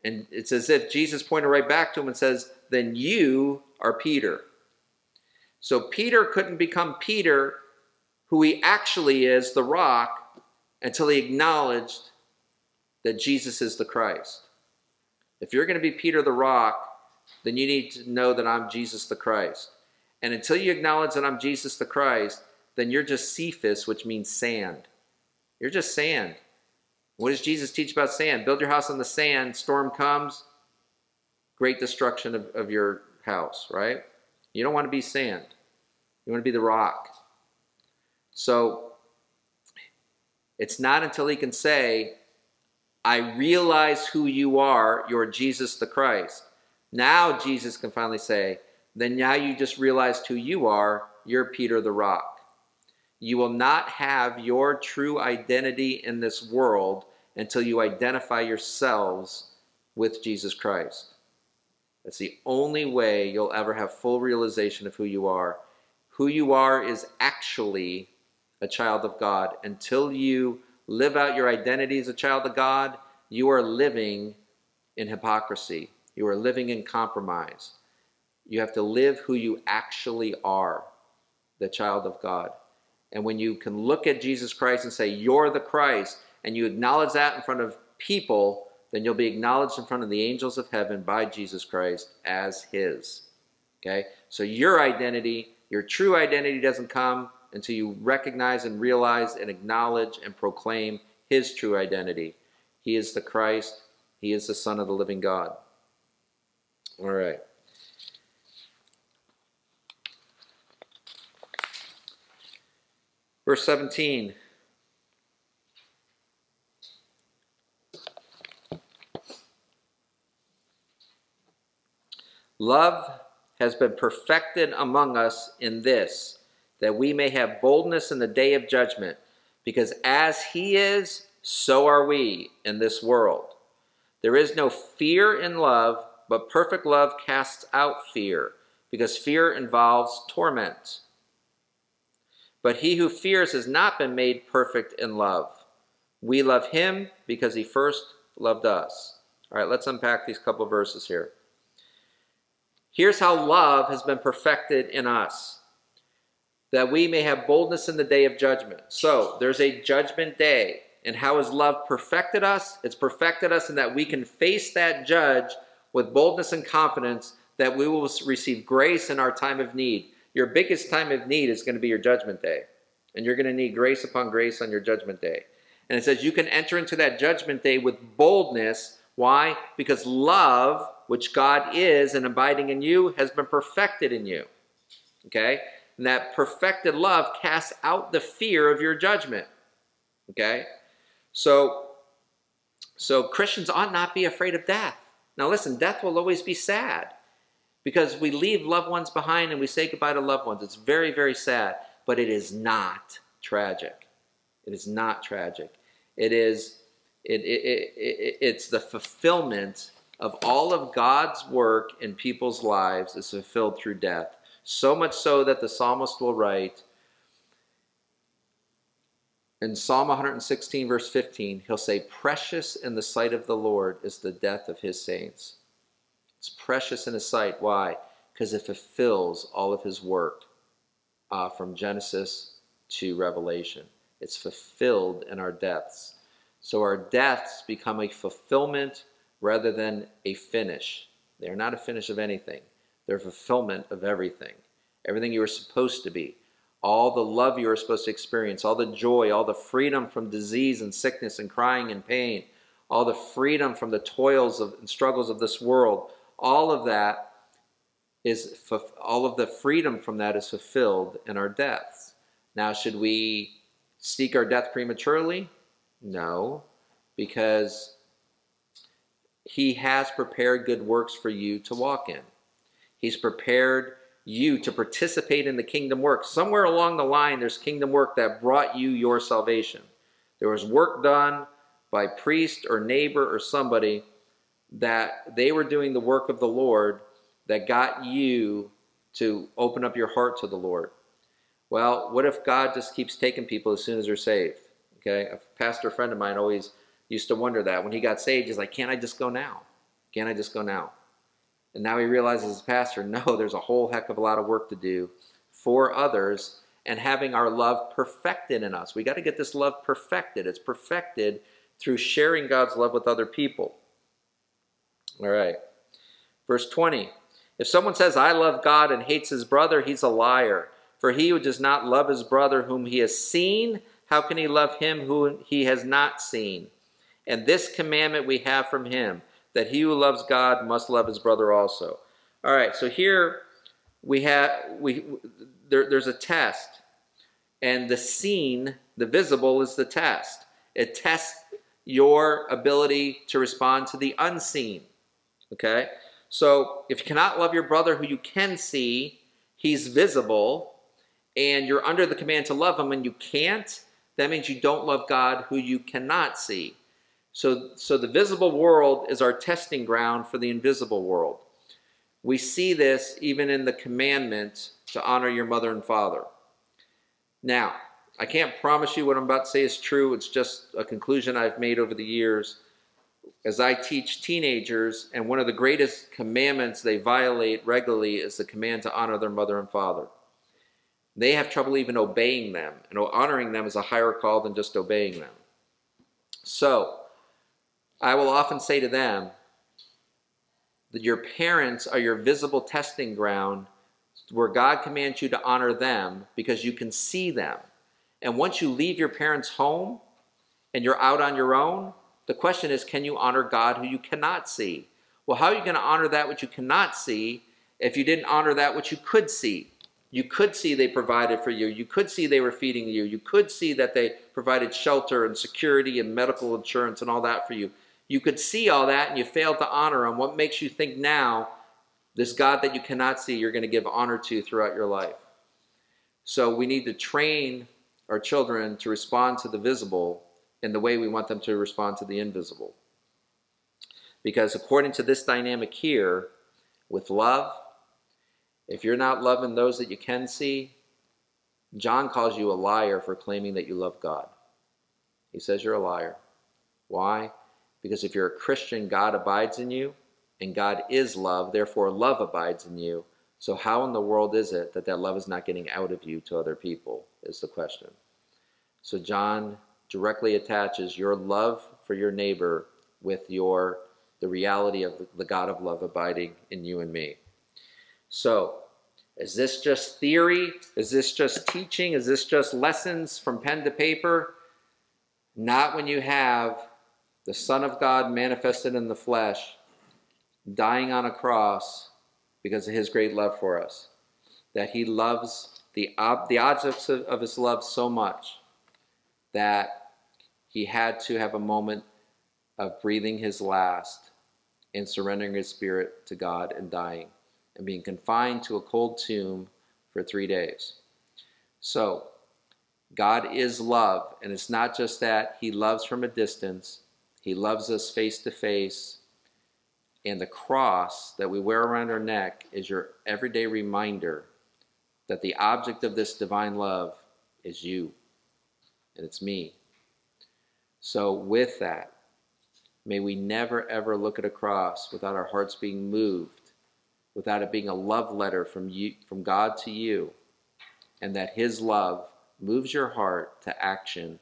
And it's as if Jesus pointed right back to him and says, Then you are Peter. So Peter couldn't become Peter, who he actually is, the rock, until he acknowledged that Jesus is the Christ. If you're going to be Peter the rock, then you need to know that I'm Jesus the Christ. And until you acknowledge that I'm Jesus the Christ, then you're just Cephas, which means sand. You're just sand. What does Jesus teach about sand? Build your house on the sand, storm comes, great destruction of, of your house, right? You don't want to be sand. You want to be the rock. So it's not until he can say, I realize who you are, you're Jesus the Christ. Now Jesus can finally say, then now you just realized who you are, you're Peter the rock. You will not have your true identity in this world until you identify yourselves with Jesus Christ. That's the only way you'll ever have full realization of who you are. Who you are is actually a child of God. Until you live out your identity as a child of God, you are living in hypocrisy. You are living in compromise. You have to live who you actually are, the child of God. And when you can look at Jesus Christ and say, You're the Christ, and you acknowledge that in front of people, then you'll be acknowledged in front of the angels of heaven by Jesus Christ as His. Okay? So your identity, your true identity doesn't come until you recognize and realize and acknowledge and proclaim His true identity. He is the Christ, He is the Son of the living God. All right. Verse 17. Love has been perfected among us in this, that we may have boldness in the day of judgment, because as he is, so are we in this world. There is no fear in love, but perfect love casts out fear, because fear involves torment. But he who fears has not been made perfect in love. We love him because he first loved us. All right, let's unpack these couple verses here. Here's how love has been perfected in us that we may have boldness in the day of judgment. So there's a judgment day. And how has love perfected us? It's perfected us in that we can face that judge with boldness and confidence that we will receive grace in our time of need. Your biggest time of need is going to be your judgment day. And you're going to need grace upon grace on your judgment day. And it says you can enter into that judgment day with boldness. Why? Because love, which God is and abiding in you, has been perfected in you. Okay? And that perfected love casts out the fear of your judgment. Okay? So, so Christians ought not be afraid of death. Now listen, death will always be sad because we leave loved ones behind and we say goodbye to loved ones. It's very, very sad, but it is not tragic. It is not tragic. It is, it, it, it, it's the fulfillment of all of God's work in people's lives is fulfilled through death. So much so that the psalmist will write in Psalm 116, verse 15, he'll say, Precious in the sight of the Lord is the death of his saints. It's precious in His sight. Why? Because it fulfills all of His work uh, from Genesis to Revelation. It's fulfilled in our deaths. So our deaths become a fulfillment rather than a finish. They are not a finish of anything. They're fulfillment of everything. Everything you are supposed to be. All the love you are supposed to experience, all the joy, all the freedom from disease and sickness and crying and pain, all the freedom from the toils of, and struggles of this world, all of that is all of the freedom from that is fulfilled in our deaths. Now, should we seek our death prematurely? No, because he has prepared good works for you to walk in. He's prepared you to participate in the kingdom work. Somewhere along the line, there's kingdom work that brought you your salvation. There was work done by priest or neighbor or somebody that they were doing the work of the Lord that got you to open up your heart to the Lord. Well, what if God just keeps taking people as soon as they're saved? Okay, a pastor friend of mine always used to wonder that when he got saved, he's like, "Can't I just go now? Can't I just go now?" And now he realizes as a pastor, no, [laughs] there's a whole heck of a lot of work to do for others and having our love perfected in us. We got to get this love perfected. It's perfected through sharing God's love with other people. All right. Verse 20. If someone says, I love God and hates his brother, he's a liar. For he who does not love his brother whom he has seen, how can he love him whom he has not seen? And this commandment we have from him, that he who loves God must love his brother also. All right, so here we have we there, there's a test, and the seen, the visible, is the test. It tests your ability to respond to the unseen. Okay, so if you cannot love your brother who you can see, he's visible, and you're under the command to love him, and you can't. That means you don't love God who you cannot see. So, so the visible world is our testing ground for the invisible world. We see this even in the commandment to honor your mother and father. Now, I can't promise you what I'm about to say is true. It's just a conclusion I've made over the years. As I teach teenagers, and one of the greatest commandments they violate regularly is the command to honor their mother and father. They have trouble even obeying them, and honoring them is a higher call than just obeying them. So, I will often say to them that your parents are your visible testing ground where God commands you to honor them because you can see them. And once you leave your parents' home and you're out on your own, the question is can you honor God who you cannot see? Well, how are you going to honor that which you cannot see if you didn't honor that which you could see? You could see they provided for you. You could see they were feeding you. You could see that they provided shelter and security and medical insurance and all that for you. You could see all that and you failed to honor him. What makes you think now this God that you cannot see you're going to give honor to throughout your life? So we need to train our children to respond to the visible in the way we want them to respond to the invisible. Because according to this dynamic here, with love, if you're not loving those that you can see, John calls you a liar for claiming that you love God. He says you're a liar. Why? Because if you're a Christian, God abides in you, and God is love, therefore love abides in you. So, how in the world is it that that love is not getting out of you to other people? Is the question. So, John directly attaches your love for your neighbor with your the reality of the God of love abiding in you and me. So, is this just theory? Is this just teaching? Is this just lessons from pen to paper? Not when you have the Son of God manifested in the flesh, dying on a cross because of his great love for us. That he loves the, ob- the objects of, of his love so much that he had to have a moment of breathing his last and surrendering his spirit to God and dying and being confined to a cold tomb for three days. So, God is love, and it's not just that he loves from a distance, he loves us face to face. And the cross that we wear around our neck is your everyday reminder that the object of this divine love is you and it's me. So, with that, may we never ever look at a cross without our hearts being moved, without it being a love letter from you, from God to you, and that His love moves your heart to action,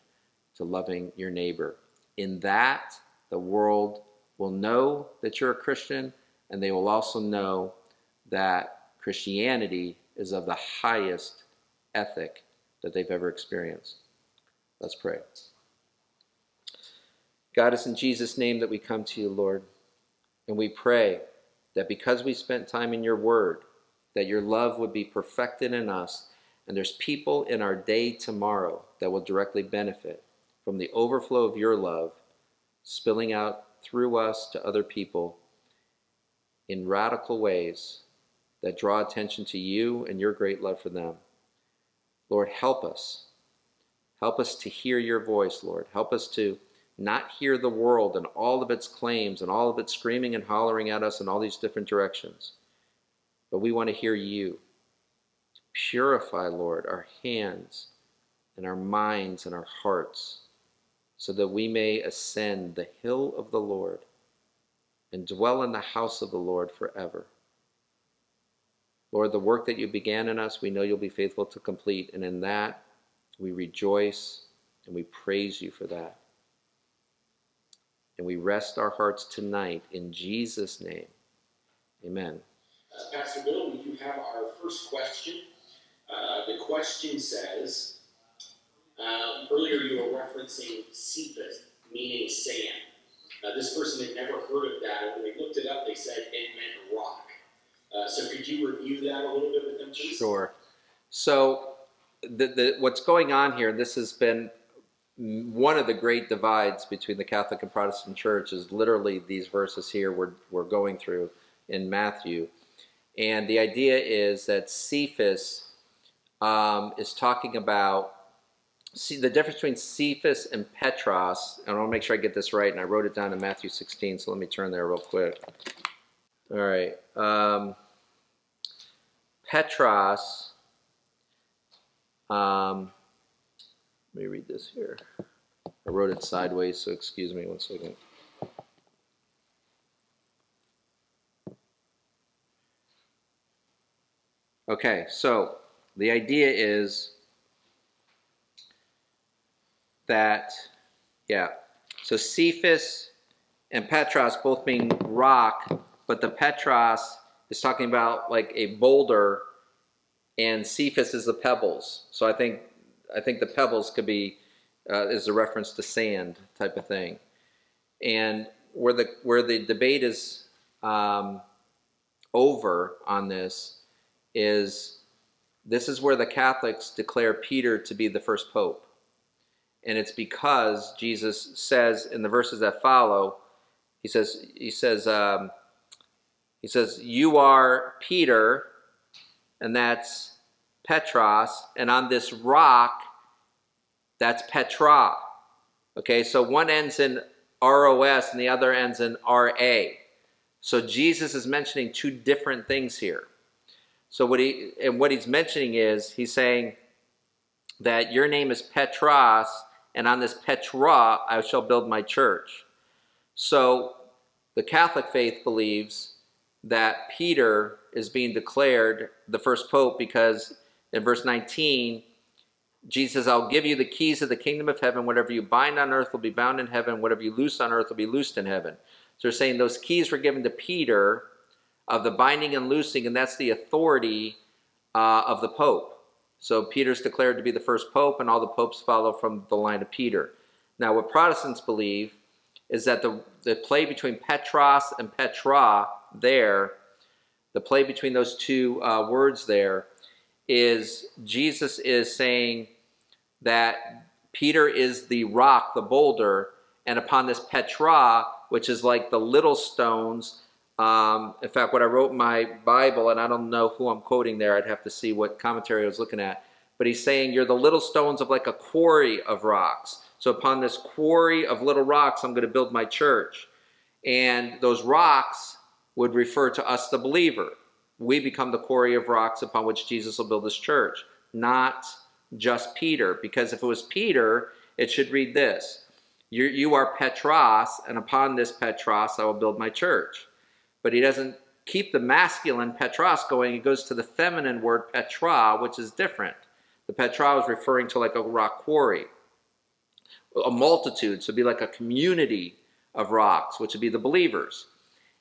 to loving your neighbor. In that, the world will know that you're a Christian and they will also know that Christianity is of the highest ethic that they've ever experienced. Let's pray. God, it's in Jesus' name that we come to you, Lord. And we pray that because we spent time in your word, that your love would be perfected in us. And there's people in our day tomorrow that will directly benefit from the overflow of your love spilling out through us to other people in radical ways that draw attention to you and your great love for them. Lord, help us. Help us to hear your voice, Lord. Help us to not hear the world and all of its claims and all of its screaming and hollering at us in all these different directions. But we want to hear you. Purify, Lord, our hands and our minds and our hearts so that we may ascend the hill of the Lord and dwell in the house of the Lord forever. Lord, the work that you began in us, we know you'll be faithful to complete, and in that we rejoice and we praise you for that. And we rest our hearts tonight in Jesus' name. Amen. Uh, Pastor Bill, we do have our first question. Uh, the question says um, Earlier you were referencing Cephas, meaning sand. Uh, this person had never heard of that, and when they looked it up, they said it meant rock. Uh, so could you review that a little bit with them, please? Sure. So, the, the, what's going on here, this has been one of the great divides between the Catholic and Protestant church is literally these verses here we're, we're going through in Matthew. And the idea is that Cephas um, is talking about see the difference between Cephas and Petros. And I want to make sure I get this right, and I wrote it down in Matthew 16, so let me turn there real quick. All right. Um, Petros. Um, let me read this here. I wrote it sideways, so excuse me one second. Okay, so the idea is that, yeah, so Cephas and Petros both mean rock, but the Petros is talking about like a boulder, and Cephas is the pebbles. So I think I think the pebbles could be uh, is a reference to sand type of thing, and where the where the debate is um, over on this is this is where the Catholics declare Peter to be the first pope, and it's because Jesus says in the verses that follow, he says he says um, he says you are Peter, and that's Petros, and on this rock, that's Petra. Okay, so one ends in ROS and the other ends in RA. So Jesus is mentioning two different things here. So what he and what he's mentioning is he's saying that your name is Petros, and on this Petra I shall build my church. So the Catholic faith believes that Peter is being declared the first pope because in verse 19, Jesus says, I'll give you the keys of the kingdom of heaven. Whatever you bind on earth will be bound in heaven. Whatever you loose on earth will be loosed in heaven. So they're saying those keys were given to Peter of the binding and loosing, and that's the authority uh, of the Pope. So Peter's declared to be the first Pope, and all the popes follow from the line of Peter. Now, what Protestants believe is that the, the play between Petros and Petra there, the play between those two uh, words there, is Jesus is saying that Peter is the rock, the boulder, and upon this Petra, which is like the little stones. Um, in fact, what I wrote in my Bible, and I don't know who I'm quoting there, I'd have to see what commentary I was looking at, but he's saying you're the little stones of like a quarry of rocks. So upon this quarry of little rocks, I'm going to build my church. And those rocks would refer to us, the believer we become the quarry of rocks upon which Jesus will build his church, not just Peter. Because if it was Peter, it should read this You, you are Petros, and upon this Petros I will build my church. But he doesn't keep the masculine Petros going, he goes to the feminine word Petra, which is different. The Petra is referring to like a rock quarry, a multitude, so it'd be like a community of rocks, which would be the believers.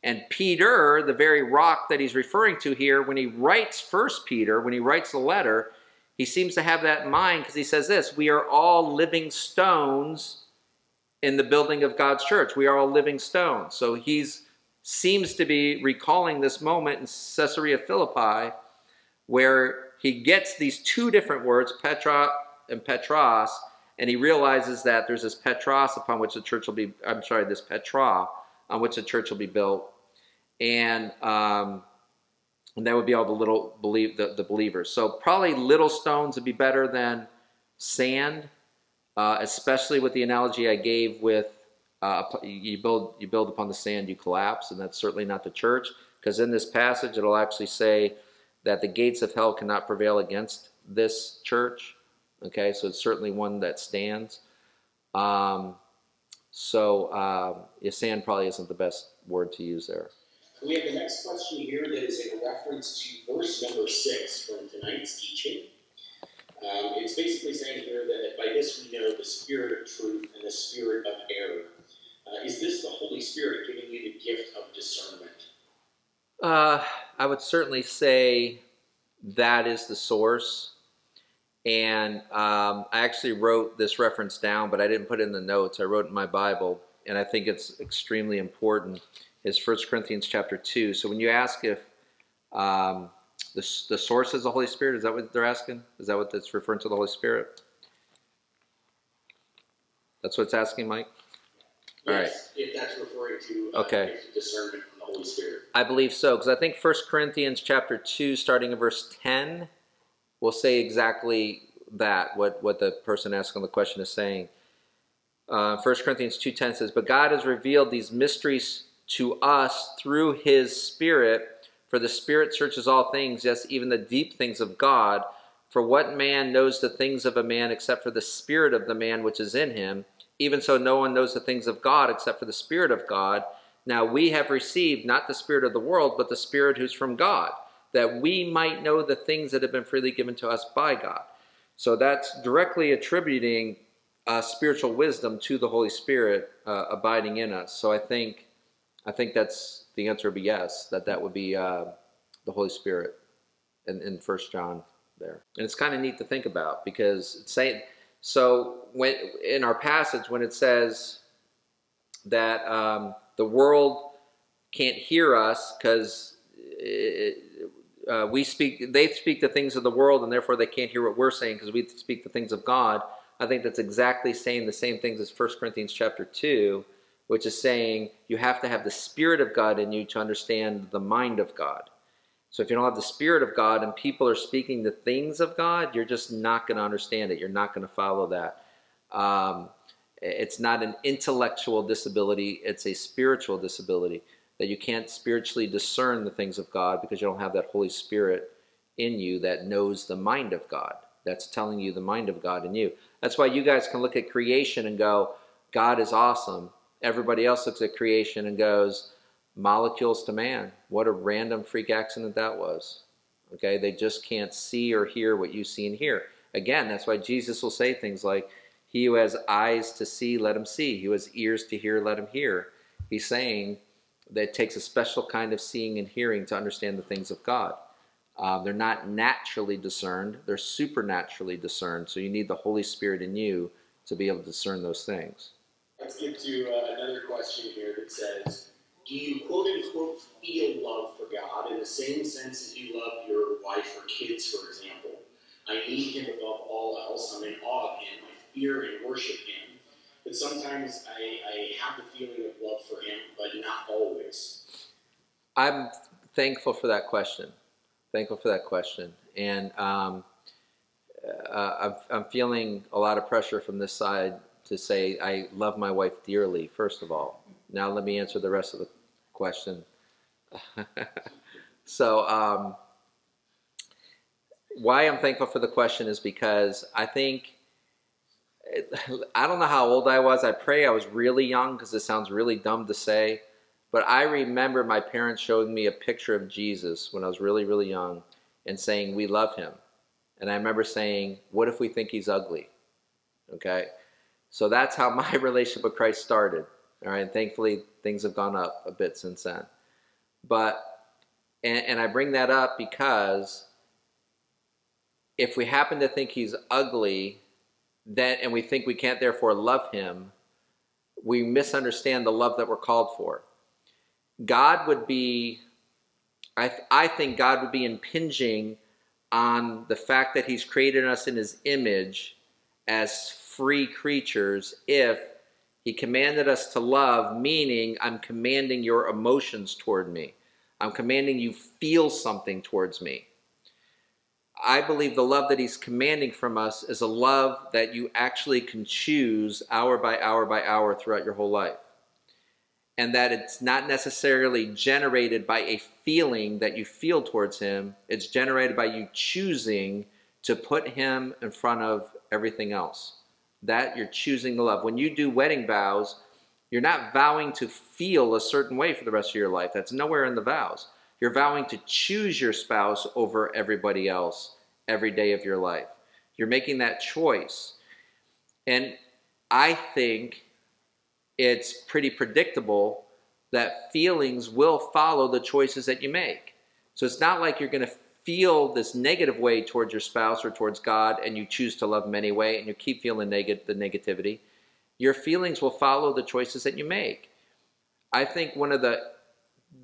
And Peter, the very rock that he's referring to here, when he writes First Peter, when he writes the letter, he seems to have that in mind because he says this We are all living stones in the building of God's church. We are all living stones. So he's seems to be recalling this moment in Caesarea Philippi where he gets these two different words, Petra and Petros, and he realizes that there's this Petros upon which the church will be, I'm sorry, this Petra on which the church will be built. And, um, and that would be all the little believe the, the believers. So probably little stones would be better than sand, uh, especially with the analogy I gave with uh, you build you build upon the sand, you collapse, and that's certainly not the church. Because in this passage, it'll actually say that the gates of hell cannot prevail against this church. Okay, so it's certainly one that stands. Um, so uh, sand probably isn't the best word to use there. We have the next question here that is in reference to verse number six from tonight's teaching. Um, it's basically saying here that by this we know the spirit of truth and the spirit of error. Uh, is this the Holy Spirit giving you the gift of discernment? Uh, I would certainly say that is the source. And um, I actually wrote this reference down, but I didn't put it in the notes. I wrote in my Bible, and I think it's extremely important. Is 1 Corinthians chapter 2. So when you ask if um, the, the source is the Holy Spirit, is that what they're asking? Is that what that's referring to the Holy Spirit? That's what it's asking, Mike? All right. If that's referring to uh, okay. discernment from the Holy Spirit. I believe so, because I think 1 Corinthians chapter 2, starting in verse 10, will say exactly that, what, what the person asking the question is saying. Uh, 1 Corinthians 2.10 says, But God has revealed these mysteries to us through his Spirit, for the Spirit searches all things, yes, even the deep things of God. For what man knows the things of a man except for the Spirit of the man which is in him? Even so, no one knows the things of God except for the Spirit of God. Now we have received not the Spirit of the world, but the Spirit who's from God, that we might know the things that have been freely given to us by God. So that's directly attributing uh, spiritual wisdom to the Holy Spirit uh, abiding in us. So I think, I think that's the answer would be yes, that that would be uh, the Holy Spirit in, in First John there. And it's kind of neat to think about because saying so when in our passage, when it says that um, the world can't hear us because uh, we speak, they speak the things of the world, and therefore they can't hear what we're saying because we speak the things of God. I think that's exactly saying the same things as 1 Corinthians chapter 2, which is saying you have to have the Spirit of God in you to understand the mind of God. So if you don't have the Spirit of God and people are speaking the things of God, you're just not going to understand it. You're not going to follow that. Um, it's not an intellectual disability, it's a spiritual disability that you can't spiritually discern the things of God because you don't have that Holy Spirit in you that knows the mind of God. That's telling you the mind of God in you. That's why you guys can look at creation and go, God is awesome. Everybody else looks at creation and goes, molecules to man. What a random freak accident that was. Okay, they just can't see or hear what you see and hear. Again, that's why Jesus will say things like, He who has eyes to see, let him see. He who has ears to hear, let him hear. He's saying that it takes a special kind of seeing and hearing to understand the things of God. Uh, they're not naturally discerned, they're supernaturally discerned. So you need the Holy Spirit in you to be able to discern those things. Let's get to uh, another question here that says, you quote unquote feel love for God in the same sense as you love your wife or kids, for example? I need Him above all else. I'm in awe of Him. I fear and worship Him. But sometimes I, I have the feeling of love for Him, but not always. I'm thankful for that question. Thankful for that question. And um, uh, I'm, I'm feeling a lot of pressure from this side to say I love my wife dearly, first of all. Now let me answer the rest of the question. [laughs] so, um, why I'm thankful for the question is because I think, I don't know how old I was. I pray I was really young because it sounds really dumb to say. But I remember my parents showing me a picture of Jesus when I was really, really young and saying, We love him. And I remember saying, What if we think he's ugly? Okay? So that's how my [laughs] relationship with Christ started. All right, and thankfully things have gone up a bit since then. But, and, and I bring that up because if we happen to think he's ugly, then, and we think we can't therefore love him, we misunderstand the love that we're called for. God would be, I, th- I think God would be impinging on the fact that he's created us in his image as free creatures if he commanded us to love, meaning I'm commanding your emotions toward me. I'm commanding you feel something towards me. I believe the love that he's commanding from us is a love that you actually can choose hour by hour by hour throughout your whole life. And that it's not necessarily generated by a feeling that you feel towards him, it's generated by you choosing to put him in front of everything else that you're choosing to love. When you do wedding vows, you're not vowing to feel a certain way for the rest of your life. That's nowhere in the vows. You're vowing to choose your spouse over everybody else every day of your life. You're making that choice. And I think it's pretty predictable that feelings will follow the choices that you make. So it's not like you're going to feel this negative way towards your spouse or towards God and you choose to love them anyway and you keep feeling neg- the negativity, your feelings will follow the choices that you make. I think one of the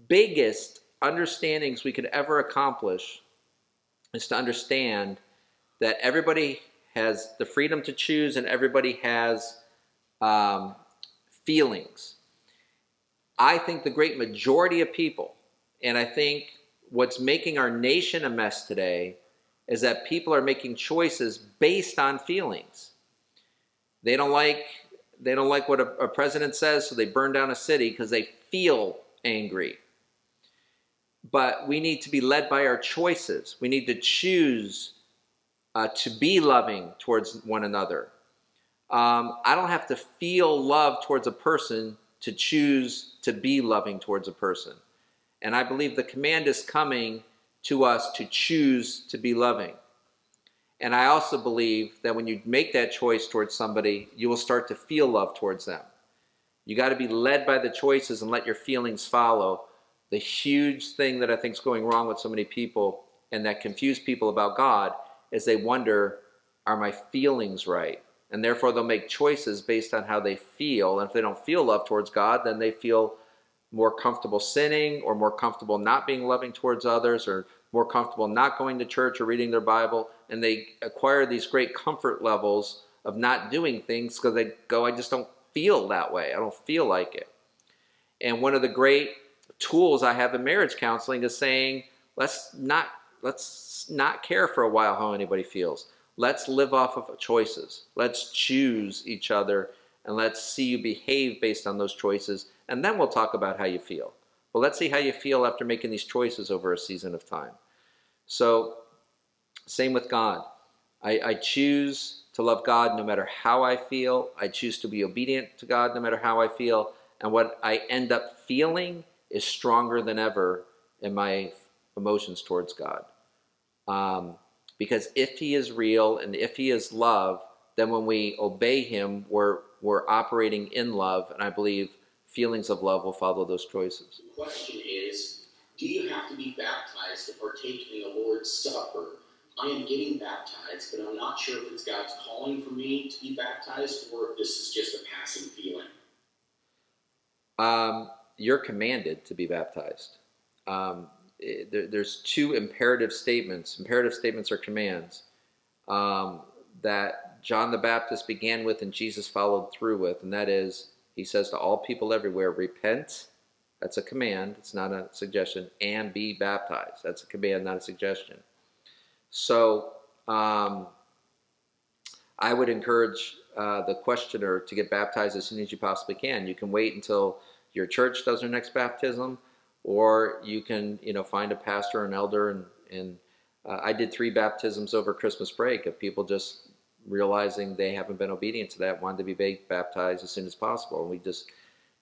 biggest understandings we could ever accomplish is to understand that everybody has the freedom to choose and everybody has um, feelings. I think the great majority of people, and I think what's making our nation a mess today is that people are making choices based on feelings. They don't like they don't like what a, a president says, so they burn down a city because they feel angry. But we need to be led by our choices. We need to choose uh, to be loving towards one another. Um, I don't have to feel love towards a person to choose to be loving towards a person. And I believe the command is coming to us to choose to be loving. And I also believe that when you make that choice towards somebody, you will start to feel love towards them. You got to be led by the choices and let your feelings follow. The huge thing that I think is going wrong with so many people and that confuse people about God is they wonder, are my feelings right? And therefore they'll make choices based on how they feel. And if they don't feel love towards God, then they feel more comfortable sinning or more comfortable not being loving towards others or more comfortable not going to church or reading their Bible. And they acquire these great comfort levels of not doing things because they go, I just don't feel that way. I don't feel like it. And one of the great tools I have in marriage counseling is saying, let's not let's not care for a while how anybody feels. Let's live off of choices. Let's choose each other and let's see you behave based on those choices and then we'll talk about how you feel. Well, let's see how you feel after making these choices over a season of time. So, same with God. I, I choose to love God no matter how I feel. I choose to be obedient to God no matter how I feel. And what I end up feeling is stronger than ever in my emotions towards God. Um, because if He is real and if He is love, then when we obey Him, we're, we're operating in love. And I believe feelings of love will follow those choices. The question is Do you have to be baptized to partake in the Lord's Supper? I am getting baptized, but I'm not sure if it's God's calling for me to be baptized or if this is just a passing feeling. Um, you're commanded to be baptized. Um, it, there, there's two imperative statements. Imperative statements are commands um, that John the Baptist began with and Jesus followed through with, and that is he says to all people everywhere, repent. That's a command, it's not a suggestion. And be baptized. That's a command, not a suggestion. So um, I would encourage uh, the questioner to get baptized as soon as you possibly can. You can wait until your church does their next baptism, or you can, you know, find a pastor, an elder, and, and uh, I did three baptisms over Christmas break of people just realizing they haven't been obedient to that, wanted to be baptized as soon as possible. And we just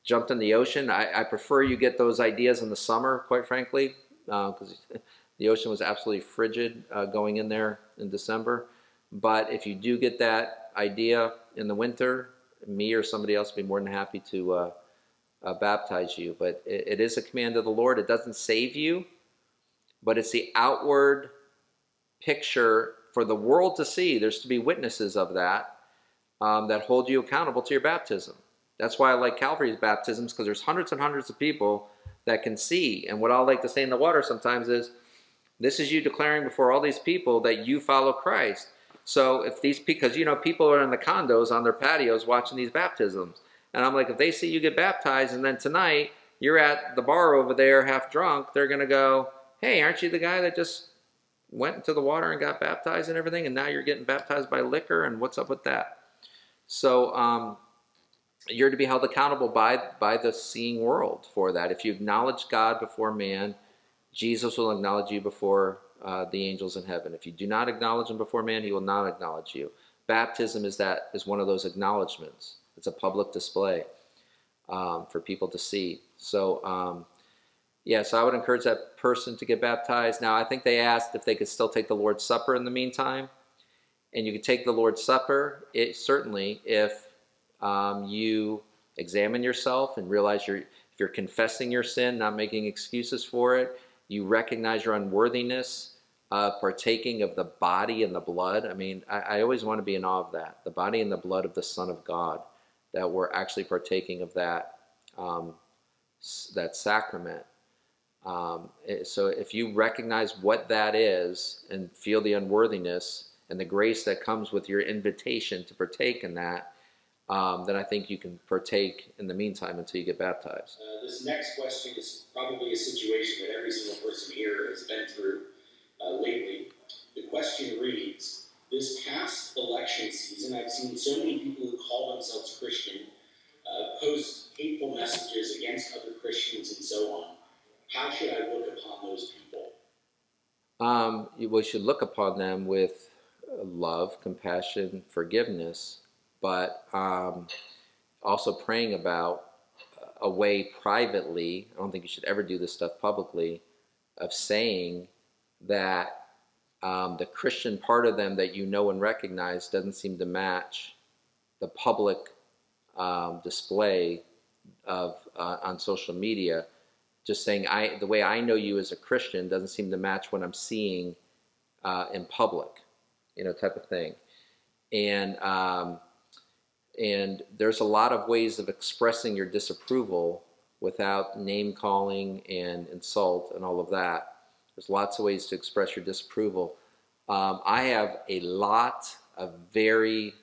jumped in the ocean. I, I prefer you get those ideas in the summer, quite frankly, because uh, [laughs] the ocean was absolutely frigid uh, going in there in December. But if you do get that idea in the winter, me or somebody else would be more than happy to uh, uh, baptize you. But it, it is a command of the Lord. It doesn't save you, but it's the outward picture for the world to see. There's to be witnesses of that um, that hold you accountable to your baptism. That's why I like Calvary's baptisms because there's hundreds and hundreds of people that can see. And what I like to say in the water sometimes is, this is you declaring before all these people that you follow Christ. So if these because you know people are in the condos on their patios watching these baptisms, and I'm like, if they see you get baptized and then tonight you're at the bar over there half drunk, they're gonna go, hey, aren't you the guy that just went into the water and got baptized and everything, and now you're getting baptized by liquor, and what's up with that? So um, you're to be held accountable by by the seeing world for that. If you acknowledge God before man, Jesus will acknowledge you before uh, the angels in heaven. If you do not acknowledge him before man, he will not acknowledge you. Baptism is that is one of those acknowledgments. It's a public display um, for people to see. So, um, yeah, so I would encourage that person to get baptized. Now, I think they asked if they could still take the Lord's Supper in the meantime, and you could take the Lord's Supper. It certainly if um, you examine yourself and realize you're if you're confessing your sin, not making excuses for it, you recognize your unworthiness, uh, partaking of the body and the blood. I mean, I, I, always want to be in awe of that the body and the blood of the Son of God, that we're actually partaking of that, um, that sacrament. Um, eh, so if you recognize what that is and feel the unworthiness and the grace that comes with your invitation to partake in that, um, then I think you can partake in the meantime until you get baptized. Uh, this next question is probably a situation that every single person here has been through uh, lately. The question reads This past election season, I've seen so many people who call themselves Christian uh, post hateful messages against other Christians and so on. How should I look upon those people? Um, we should look upon them with love, compassion, forgiveness but um, also praying about a way privately, I don't think you should ever do this stuff publicly, of saying that um, the Christian part of them that you know and recognize doesn't seem to match the public um, display of uh, on social media. Just saying, I the way I know you as a Christian doesn't seem to match what I'm seeing uh, in public, you know, type of thing. And um, and there's a lot of ways of expressing your disapproval without name calling and insult and all of that. There's lots of ways to express your disapproval. Um, I have a lot of very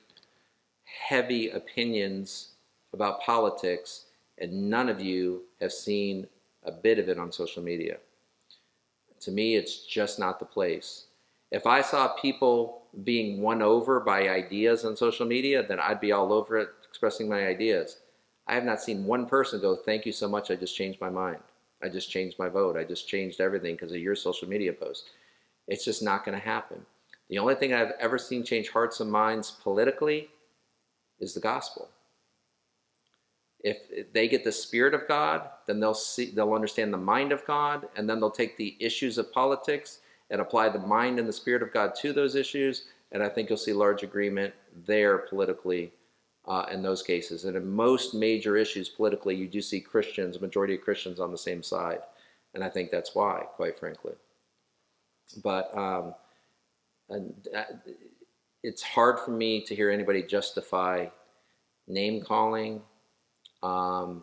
heavy opinions about politics, and none of you have seen a bit of it on social media. To me, it's just not the place. If I saw people being won over by ideas on social media, then I'd be all over it expressing my ideas. I have not seen one person go, Thank you so much, I just changed my mind. I just changed my vote. I just changed everything because of your social media post. It's just not going to happen. The only thing I've ever seen change hearts and minds politically is the gospel. If they get the spirit of God, then they'll see they'll understand the mind of God, and then they'll take the issues of politics and apply the mind and the spirit of God to those issues. And I think you'll see large agreement there politically uh, in those cases. And in most major issues politically, you do see Christians, majority of Christians on the same side. And I think that's why, quite frankly. But um, and, uh, it's hard for me to hear anybody justify name calling, um,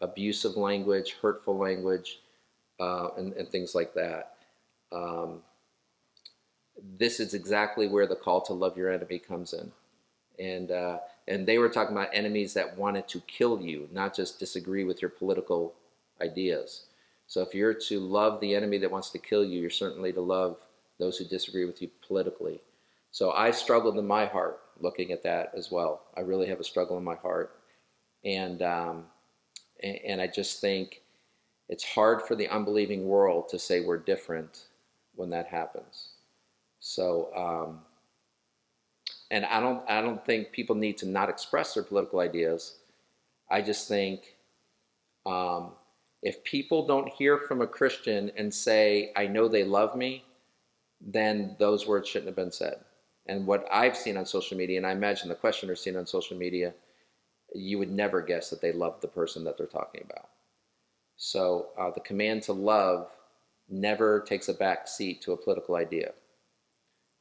abusive language, hurtful language, uh, and, and, things like that um, this is exactly where the call to love your enemy comes in. And, uh, and they were talking about enemies that wanted to kill you, not just disagree with your political ideas. So if you're to love the enemy that wants to kill you, you're certainly to love those who disagree with you politically. So I struggled in my heart looking at that as well. I really have a struggle in my heart. And, um, and, I just think it's hard for the unbelieving world to say we're different when that happens. So, um, and I don't, I don't think people need to not express their political ideas. I just think um, if people don't hear from a Christian and say, I know they love me, then those words shouldn't have been said. And what I've seen on social media, and I imagine the questioner's seen on social media, you would never guess that they love the person that they're talking about. So uh, the command to love never takes a back seat to a political idea.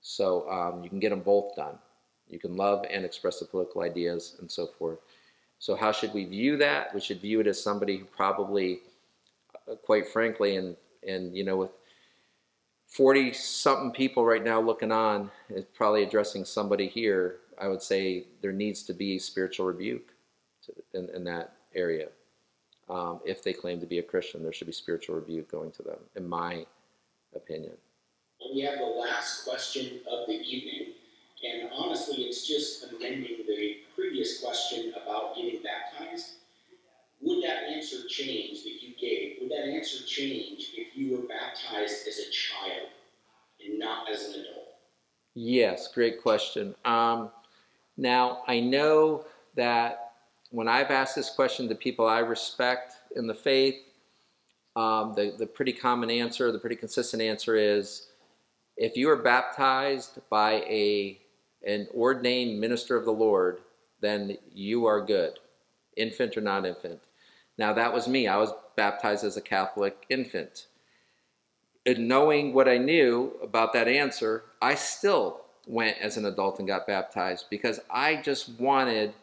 So um, you can get them both done. You can love and express the political ideas and so forth. So how should we view that? We should view it as somebody who probably, uh, quite frankly, and and you know with 40 something people right now looking on is probably addressing somebody here i would say there needs to be spiritual rebuke in, in that area um, if they claim to be a christian there should be spiritual rebuke going to them in my opinion and we have the last question of the evening and honestly it's just amending the previous question about getting baptized would that answer change that you gave? Would that answer change if you were baptized as a child and not as an adult? Yes, great question. Um, now, I know that when I've asked this question to people I respect in the faith, um, the, the pretty common answer, the pretty consistent answer is if you are baptized by a, an ordained minister of the Lord, then you are good, infant or not infant. Now, that was me. I was baptized as a Catholic infant. And knowing what I knew about that answer, I still went as an adult and got baptized because I just wanted,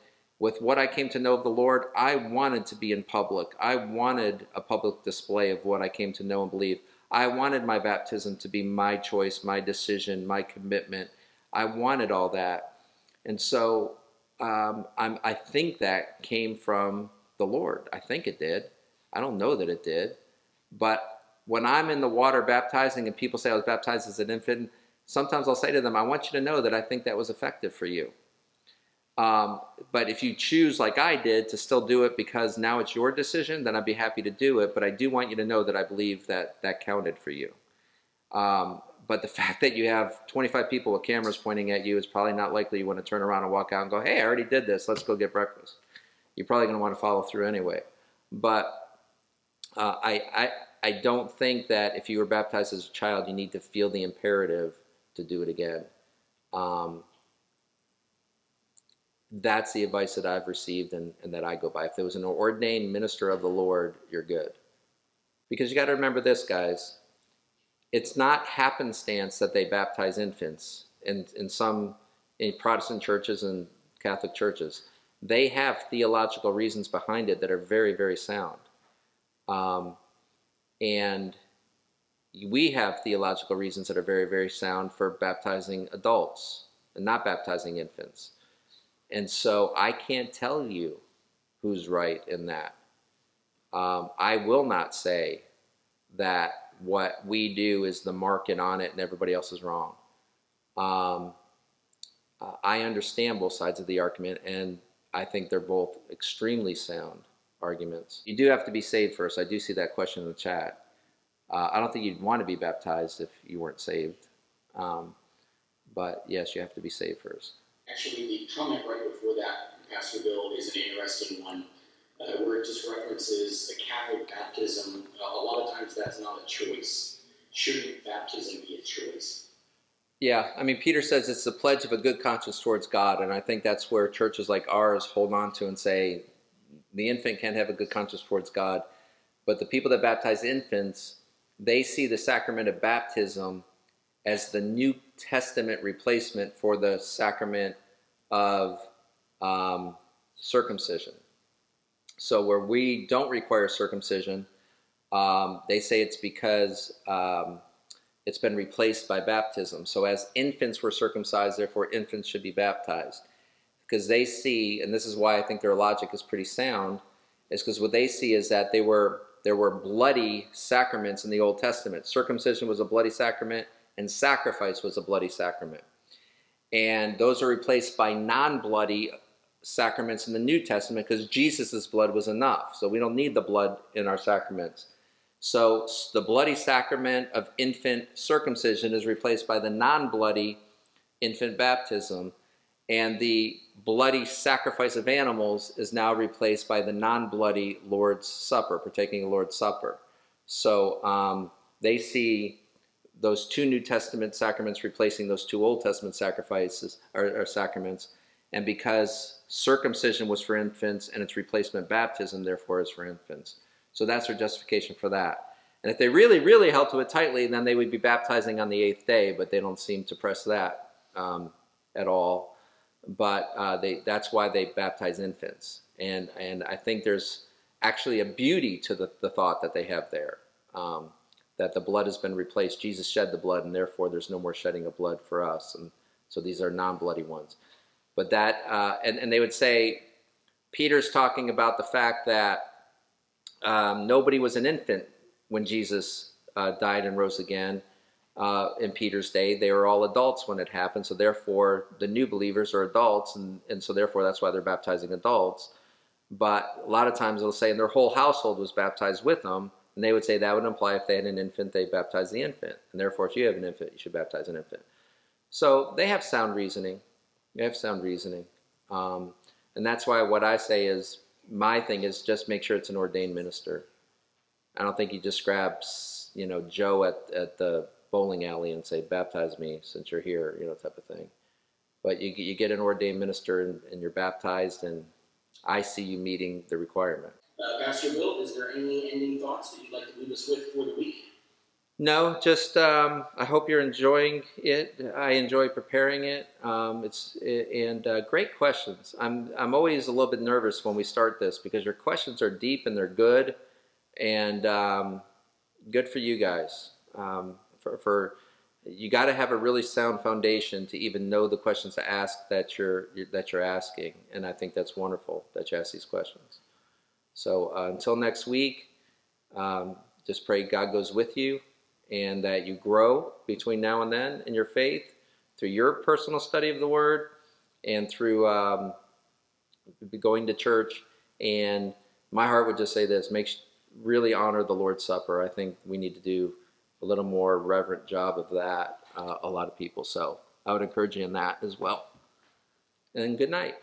with what I came to know of the Lord, I wanted to be in public. I wanted a public display of what I came to know and believe. I wanted my baptism to be my choice, my decision, my commitment. I wanted all that. And so um, i think that came from the Lord. I think it did. I don't know that it did. But when I'm in the water baptizing and people say I was baptized as an infant, sometimes I'll say to them, I want you to know that I think that was effective for you. Um, but if you choose, like I did, to still do it because now it's your decision, then I'd be happy to do it. But I do want you to know that I believe that that counted for you. Um, but the [laughs] fact that you have 25 people with cameras pointing at you is probably not likely you want to turn around and walk out and go, hey, I already did this. Let's go get breakfast you're probably going to want to follow through anyway. But uh, I, I, I don't think that if you were baptized as a child, you need to feel the imperative to do it again. Um, that's the advice that I've received and, and that I go by. If there was an ordained minister of the Lord, you're good. Because you got to remember this, guys. It's not happenstance that they baptize infants in, in some in Protestant churches and Catholic churches they have theological reasons behind it that are very, very sound. Um, and we have theological reasons that are very, very sound for baptizing adults and not baptizing infants. And so I can't tell you who's right in that. Um, I will not say that what we do is the market on it and everybody else is wrong. Um, I understand both sides of the argument, and I think they're both extremely sound arguments. You do have to be saved first. I do see that question in the chat. Uh, I don't think you'd want to be baptized if you weren't saved. Um, but yes, you have to be saved first. Actually, the comment right before that, Pastor Bill, is an interesting one uh, where it just references the Catholic baptism. Uh, a lot of times that's not a choice. Shouldn't baptism be a choice? Yeah, I mean, Peter says it's the pledge of a good conscience towards God, and I think that's where churches like ours hold on to and say the infant can't have a good conscience towards God. But the people that baptize infants, they see the sacrament of baptism as the New Testament replacement for the sacrament of um, circumcision. So, where we don't require circumcision, um, they say it's because. Um, it's been replaced by baptism. So as infants were circumcised, therefore infants should be baptized. Because they see, and this is why I think their logic is pretty sound, is because what they see is that they were there were bloody sacraments in the Old Testament. Circumcision was a bloody sacrament, and sacrifice was a bloody sacrament. And those are replaced by non-bloody sacraments in the New Testament because Jesus' blood was enough. So we don't need the blood in our sacraments. So the bloody sacrament of infant circumcision is replaced by the non bloody infant baptism, and the bloody sacrifice of animals is now replaced by the non bloody Lord's Supper, partaking of Lord's Supper. So um, they see those two New Testament sacraments replacing those two Old Testament sacrifices or, or sacraments, and because circumcision was for infants and its replacement baptism, therefore, is for infants. So that's their justification for that. And if they really, really held to it tightly, then they would be baptizing on the eighth day, but they don't seem to press that um, at all. But uh, they, that's why they baptize infants. And, and I think there's actually a beauty to the, the thought that they have there. Um, that the blood has been replaced. Jesus shed the blood, and therefore there's no more shedding of blood for us. And so these are non bloody ones. But that, uh, and, and they would say, Peter's talking about the fact that um, nobody was an infant when Jesus uh, died and rose again uh, in Peter's day. They were all adults when it happened. So therefore, the new believers are adults, and, and so therefore that's why they're baptizing adults. But a lot of times it'll say, and their whole household was baptized with them. And they would say that would imply if they had an infant, they baptize the infant. And therefore, if you have an infant, you should baptize an infant. So they have sound reasoning. They have sound reasoning. Um, and that's why what I say is my thing is just make sure it's an ordained minister. I don't think you just grab, you know, Joe at, at the bowling alley and say, baptize me since you're here, you know, type of thing. But you, you get an ordained minister and, and you're baptized, and I see you meeting the requirement. Uh, Pastor Bill, is there any ending thoughts that you'd like to leave us with for the week? No, just um, I hope you're enjoying it. I enjoy preparing it. Um, it's and uh, great questions. I'm I'm always a little bit nervous when we start this because your questions are deep and they're good, and um, good for you guys. Um, for, for you got to have a really sound foundation to even know the questions to ask that you're that you're asking, and I think that's wonderful that you ask these questions. So uh, until next week, um, just pray God goes with you and that you grow between now and then in your faith through your personal study of the Word and through um, going to church. And my heart would just say this: make really honor the Lord's Supper. I think we need to do a little more reverent job of that. Uh, a lot of people. So I would encourage you in that as well. And good night.